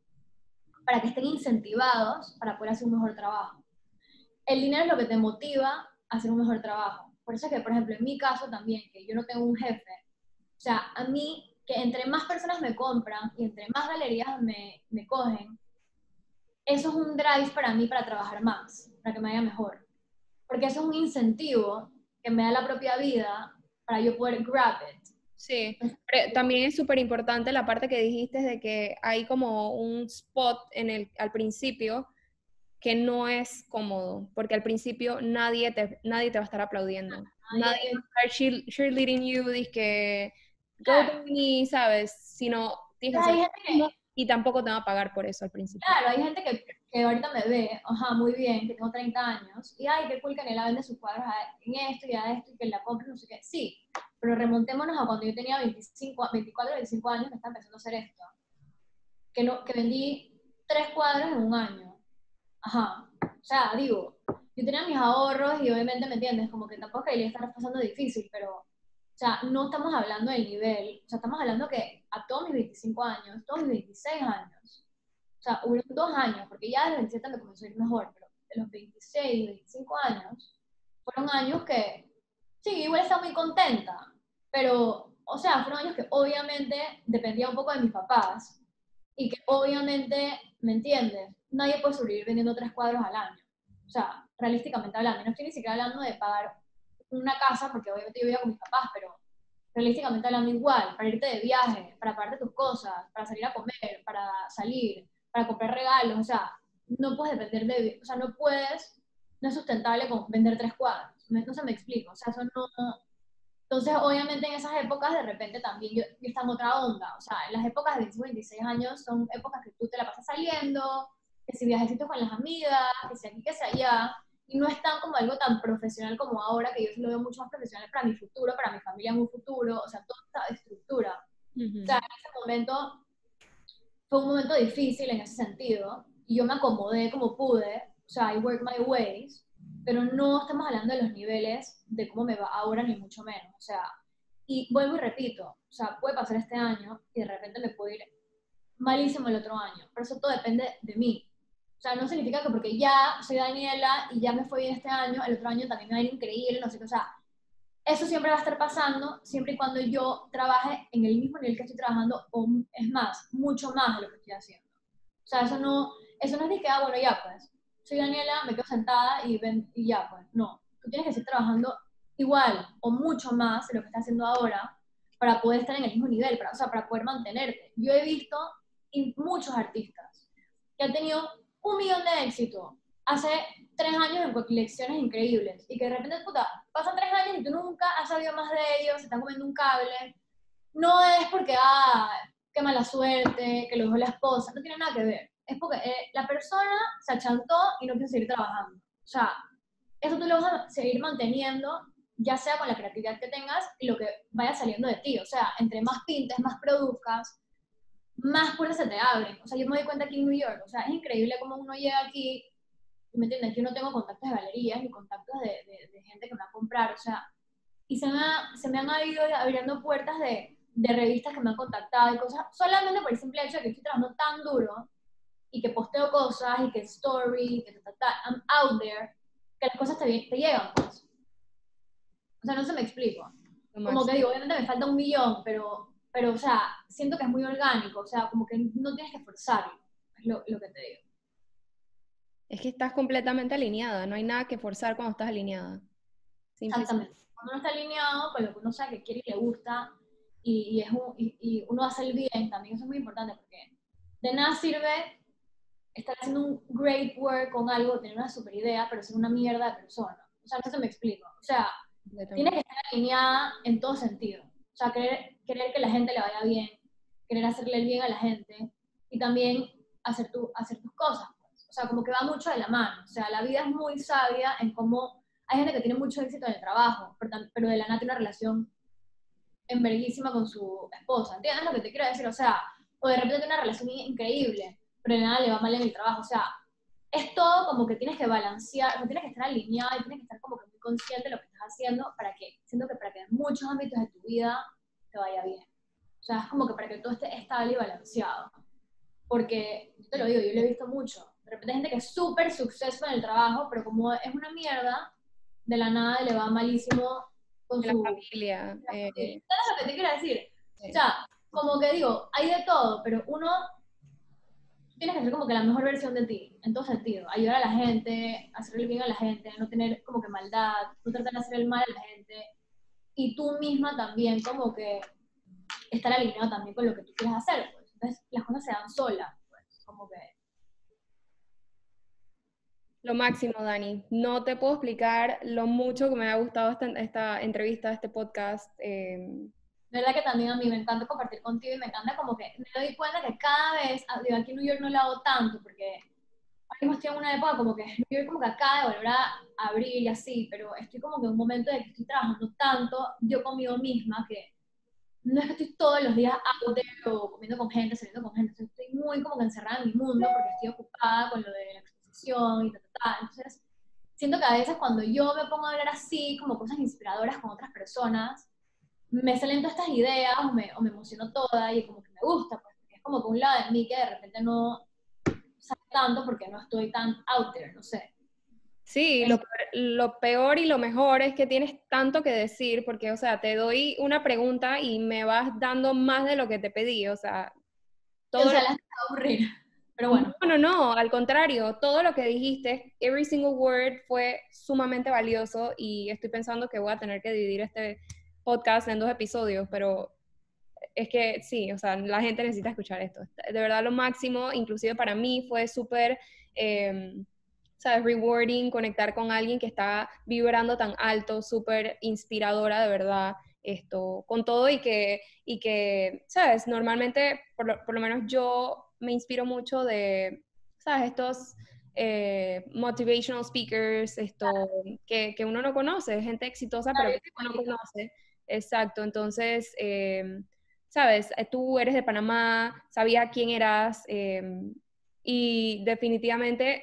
Speaker 2: para que estén incentivados para poder hacer un mejor trabajo. El dinero es lo que te motiva a hacer un mejor trabajo. Por eso es que, por ejemplo, en mi caso también, que yo no tengo un jefe, o sea, a mí, que entre más personas me compran y entre más galerías me, me cogen, eso es un drive para mí para trabajar más, para que me vaya mejor. Porque eso es un incentivo que me da la propia vida para yo poder grab it.
Speaker 1: Sí, pero también es súper importante la parte que dijiste de que hay como un spot en el, al principio que no es cómodo, porque al principio nadie te, nadie te va a estar aplaudiendo. Nadie, va a estar cheerleading you, dice que go to me, ¿sabes? Sino tienes que y tampoco te va a pagar por eso al principio.
Speaker 2: Claro, hay gente que, que ahorita me ve, ajá, muy bien, que tengo 30 años, y ay, qué cool que la vende sus cuadros en esto y a esto, y que la compre, no sé qué. Sí, pero remontémonos a cuando yo tenía 25, 24, 25 años, me estaba empezando a hacer esto. Que, no, que vendí tres cuadros en un año. Ajá. O sea, digo, yo tenía mis ahorros y obviamente, ¿me entiendes? Como que tampoco que le estar pasando difícil, pero o sea, no estamos hablando del nivel, o sea, estamos hablando que a todos mis 25 años, todos mis 26 años, o sea, hubo dos años, porque ya de los 27 me comenzó a ir mejor, pero de los 26, 25 años, fueron años que, sí, igual estaba muy contenta, pero, o sea, fueron años que obviamente dependía un poco de mis papás, y que obviamente, ¿me entiendes? Nadie puede sobrevivir vendiendo tres cuadros al año. O sea, realísticamente hablando, no estoy ni siquiera hablando de pagar una casa, porque obviamente yo vivía con mis papás, pero realísticamente hablando igual, para irte de viaje, para pagarte tus cosas, para salir a comer, para salir, para comprar regalos, o sea, no puedes depender de, o sea, no puedes, no es sustentable con vender tres cuadros, no se me explico, o sea, eso no, entonces obviamente en esas épocas de repente también yo, yo estaba en otra onda, o sea, en las épocas de 26 años son épocas que tú te la pasas saliendo, que si viajecitos con las amigas, que si aquí, que si allá, y no es tan como algo tan profesional como ahora, que yo lo veo mucho más profesional para mi futuro, para mi familia en un futuro, o sea, toda esta estructura. O sea, en ese momento fue un momento difícil en ese sentido, y yo me acomodé como pude, o sea, I work my ways, pero no estamos hablando de los niveles de cómo me va ahora, ni mucho menos, o sea, y vuelvo y repito, o sea, puede pasar este año y de repente me puede ir malísimo el otro año, pero eso todo depende de mí, o sea, no significa que porque ya soy Daniela y ya me fue bien este año, el otro año también me va a ir increíble, no sé qué. O sea, eso siempre va a estar pasando, siempre y cuando yo trabaje en el mismo nivel que estoy trabajando, o es más, mucho más de lo que estoy haciendo. O sea, eso no, eso no es de que, ah, bueno, ya pues, soy Daniela, me quedo sentada y, ven, y ya pues. No, tú tienes que seguir trabajando igual o mucho más de lo que estás haciendo ahora para poder estar en el mismo nivel, para, o sea, para poder mantenerte. Yo he visto muchos artistas que han tenido un millón de éxito hace tres años en colecciones increíbles y que de repente, puta, pasan tres años y tú nunca has sabido más de ellos, se están comiendo un cable. No es porque, ah, qué mala suerte, que lo dejó la esposa, no tiene nada que ver. Es porque eh, la persona se achantó y no quiere seguir trabajando. O sea, eso tú lo vas a seguir manteniendo, ya sea con la creatividad que tengas y lo que vaya saliendo de ti. O sea, entre más pintes, más produzcas, más puertas se te abren. O sea, yo me doy cuenta aquí en New York, o sea, es increíble cómo uno llega aquí, ¿me entiendes? Yo no tengo contactos de galerías ni contactos de, de, gente que me va a comprar, o sea, y se me, se me han ido abriendo puertas de de revistas que me han contactado y cosas, solamente por el simple hecho de que estoy trabajando tan duro y que posteo cosas y que story, que ta, ta, I'm out there, que las cosas te, te llegan, pues. O sea, no se me explico. Como que digo, obviamente me falta un millón, pero, pero, o sea, siento que es muy orgánico, o sea, como que no tienes que forzarlo, es lo, lo que te digo.
Speaker 1: Es que estás completamente alineada, no hay nada que forzar cuando estás alineada.
Speaker 2: Exactamente. Cuando uno está alineado con lo que uno sabe que quiere y le gusta, y, y es un, y, y, uno hace el bien, también eso es muy importante, porque de nada sirve estar haciendo un great work con algo, tener una super idea, pero ser una mierda de persona. O sea, no se me explico. O sea, tienes que estar alineada en todo sentido. O sea, querer, querer que la gente le vaya bien, querer hacerle el bien a la gente, y también hacer, tu, hacer tus cosas o sea, como que va mucho de la mano. O sea, la vida es muy sabia en cómo hay gente que tiene mucho éxito en el trabajo, pero de la nada tiene una relación enverguísima con su esposa. ¿Entiendes lo que te quiero decir? O sea, o de repente tiene una relación increíble, pero de nada le va mal en el trabajo. O sea, es todo como que tienes que balancear, tienes que estar alineado y tienes que estar como que muy consciente de lo que estás haciendo para que, siento que para que en muchos ámbitos de tu vida te vaya bien. O sea, es como que para que todo esté estable y balanceado. Porque, yo te lo digo, yo lo he visto mucho de repente hay gente que es súper suceso en el trabajo, pero como es una mierda, de la nada le va malísimo con
Speaker 1: su familia.
Speaker 2: Eh, ¿Sabes lo que te quiero decir? O sea, como que digo, hay de todo, pero uno tienes que ser como que la mejor versión de ti, en todo sentido. Ayudar a la gente, hacerle bien a la gente, no tener como que maldad, no tratar de hacer el mal a la gente. Y tú misma también como que estar alineado también con lo que tú quieres hacer. Pues. Entonces las cosas se dan solas, pues, como que
Speaker 1: lo máximo, Dani. No te puedo explicar lo mucho que me ha gustado esta, entrevista, este podcast. Eh...
Speaker 2: verdad que también a mí me encanta compartir contigo y me encanta como que me doy cuenta que cada vez, ah, digo, aquí en New York no lo hago tanto porque ahora estoy en una época como que New York como que acaba de volver a abrir y así, pero estoy como que en un momento de que estoy trabajando tanto yo conmigo misma que no es que estoy todos los días out o comiendo con gente, saliendo con gente, estoy muy como que encerrada en mi mundo porque estoy ocupada con lo de la exposición y tal, entonces, siento que a veces cuando yo me pongo a hablar así, como cosas inspiradoras con otras personas, me salen todas estas ideas o me, o me emociono toda y como que me gusta, pues, porque es como que un lado de mí que de repente no sale tanto porque no estoy tan out there, no sé.
Speaker 1: Sí, lo, lo, peor y lo mejor es que tienes tanto que decir, porque, o sea, te doy una pregunta y me vas dando más de lo que te pedí, o sea,
Speaker 2: todo. O sea, las aburrir. Pero bueno.
Speaker 1: No, no, no, al contrario, todo lo que dijiste, every single word fue sumamente valioso y estoy pensando que voy a tener que dividir este podcast en dos episodios, pero es que sí, o sea, la gente necesita escuchar esto. De verdad lo máximo, inclusive para mí fue súper, eh, ¿sabes? Rewarding, conectar con alguien que está vibrando tan alto, súper inspiradora de verdad esto, con todo y que, y que ¿sabes? Normalmente, por lo, por lo menos yo me inspiro mucho de, ¿sabes? Estos eh, motivational speakers, esto, que, que, uno no conoce, gente exitosa, pero que uno no conoce. Exacto, entonces, eh, ¿sabes? Eh, tú eres de Panamá, sabía quién eras y definitivamente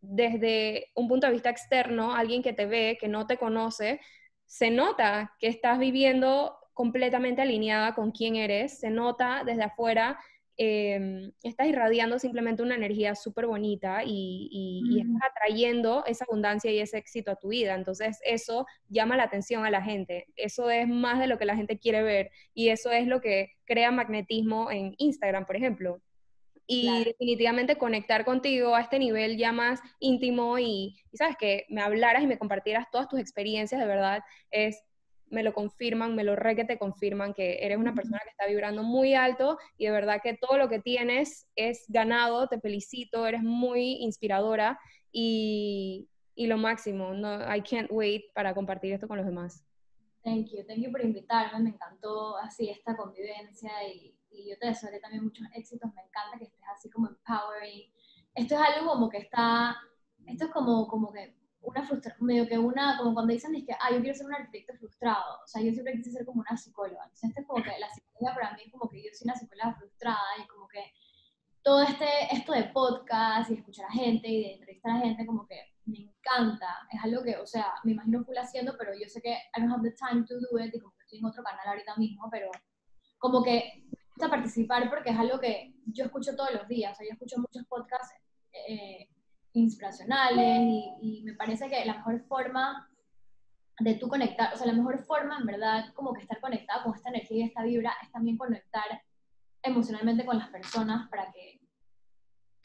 Speaker 1: desde un punto de vista externo, alguien que te ve, que no te conoce, se nota que estás viviendo completamente alineada con quién eres, se nota desde afuera eh, estás irradiando simplemente una energía súper bonita y, estás atrayendo esa abundancia y ese éxito a tu vida. Entonces eso llama la atención a la gente. Eso es más de lo que la gente quiere ver y eso es lo que crea magnetismo en Instagram, por ejemplo. Y definitivamente conectar contigo a este nivel ya más íntimo y, y, sabes que me hablaras y me compartieras todas tus experiencias de verdad es me lo confirman, me lo re que te confirman que eres una persona que está vibrando muy alto y de verdad que todo lo que tienes es ganado, te felicito, eres muy inspiradora y, y lo máximo, no, I can't wait para compartir esto con los demás.
Speaker 2: Thank you, thank you por invitarme, me encantó así esta convivencia y, y yo te deseo también muchos éxitos, me encanta que estés así como empowering. Esto es algo como que está, esto es como, como que una frustración, medio que una, como cuando dicen, es que, ah, yo quiero ser un arquitecto frustrado, o sea, yo siempre quise ser como una psicóloga, entonces este es como que la psicología para mí es como que yo soy una psicóloga frustrada y como que todo este, esto de podcast y escuchar a gente y de entrevistar a gente como que me encanta, es algo que, o sea, me imagino full haciendo, pero yo sé que I don't have the time to do it y como que estoy en otro canal ahorita mismo, pero como que me gusta participar porque es algo que yo escucho todos los días, o sea, yo escucho muchos podcasts eh, inspiracionales y, y, me parece que la mejor forma de tú conectar, o sea, la mejor forma en verdad como que estar conectado con esta energía y esta vibra es también conectar emocionalmente con las personas para que,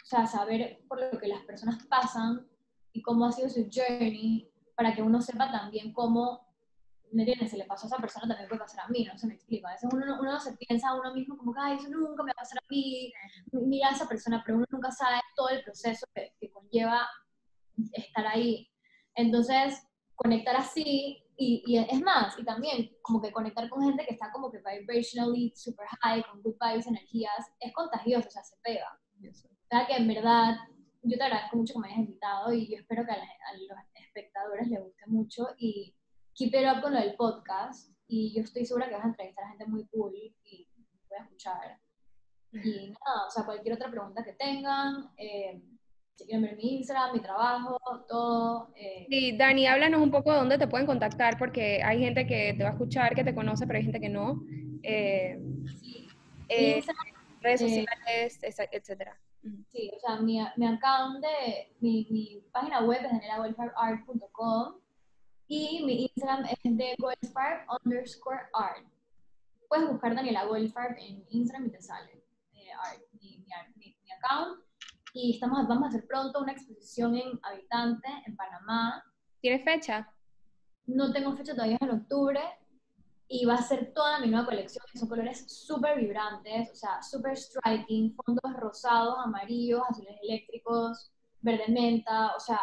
Speaker 2: o sea, saber por lo que las personas pasan y cómo ha sido su journey, para que uno sepa también cómo, ¿me entiendes? Se le pasó a esa persona, también puede pasar a mí, no se me explica. A veces uno, uno se piensa a uno mismo como que, ay, eso nunca me va a pasar a mí, mira a esa persona, pero uno nunca sabe todo el proceso que, que conlleva estar ahí. Entonces, conectar así y, y, es más, y también como que conectar con gente que está como que vibrationally super high, con good vibes, energías, es contagioso, o sea, se pega. O sea, que en verdad, yo te agradezco mucho que me hayas invitado y yo espero que a, a los espectadores les guste mucho y keep it up con lo del podcast y yo estoy segura que vas a entrevistar a gente muy cool y voy a escuchar. Y nada, o sea, cualquier otra pregunta que tengan, eh, si quieren ver mi Instagram, mi trabajo, todo. Eh.
Speaker 1: Sí, Dani, háblanos un poco de dónde te pueden contactar, porque hay gente que te va a escuchar, que te conoce, pero hay gente que no. Eh, sí. eh, redes eh, sociales, etcétera.
Speaker 2: Sí, o sea, mi, mi account de, mi, mi página web es danielawelfareart.com y mi Instagram es de goldfarb underscore art. Puedes buscar Daniela Goldfarb en Instagram y te sale eh, art, mi, mi, mi account y estamos, vamos a hacer pronto una exposición en Habitante, en Panamá.
Speaker 1: ¿Tienes fecha?
Speaker 2: No tengo fecha todavía, es en octubre, y va a ser toda mi nueva colección, son colores súper vibrantes, o sea, súper striking, fondos rosados, amarillos, azules eléctricos, verde menta, o sea,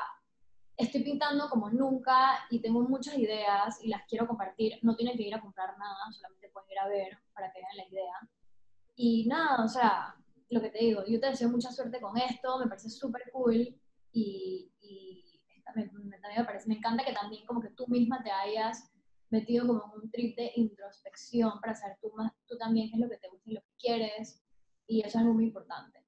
Speaker 2: estoy pintando como nunca y tengo muchas ideas y las quiero compartir. No tienen que ir a comprar nada, solamente pueden ir a ver para que vean la idea. Y nada, o sea, lo que te digo, yo te deseo mucha suerte con esto, me parece súper cool y, y me, también me parece, me encanta que también como que tú misma te hayas metido como en un trip de introspección para saber tú, más, tú también qué es lo que te gusta y lo que quieres y eso es algo muy importante.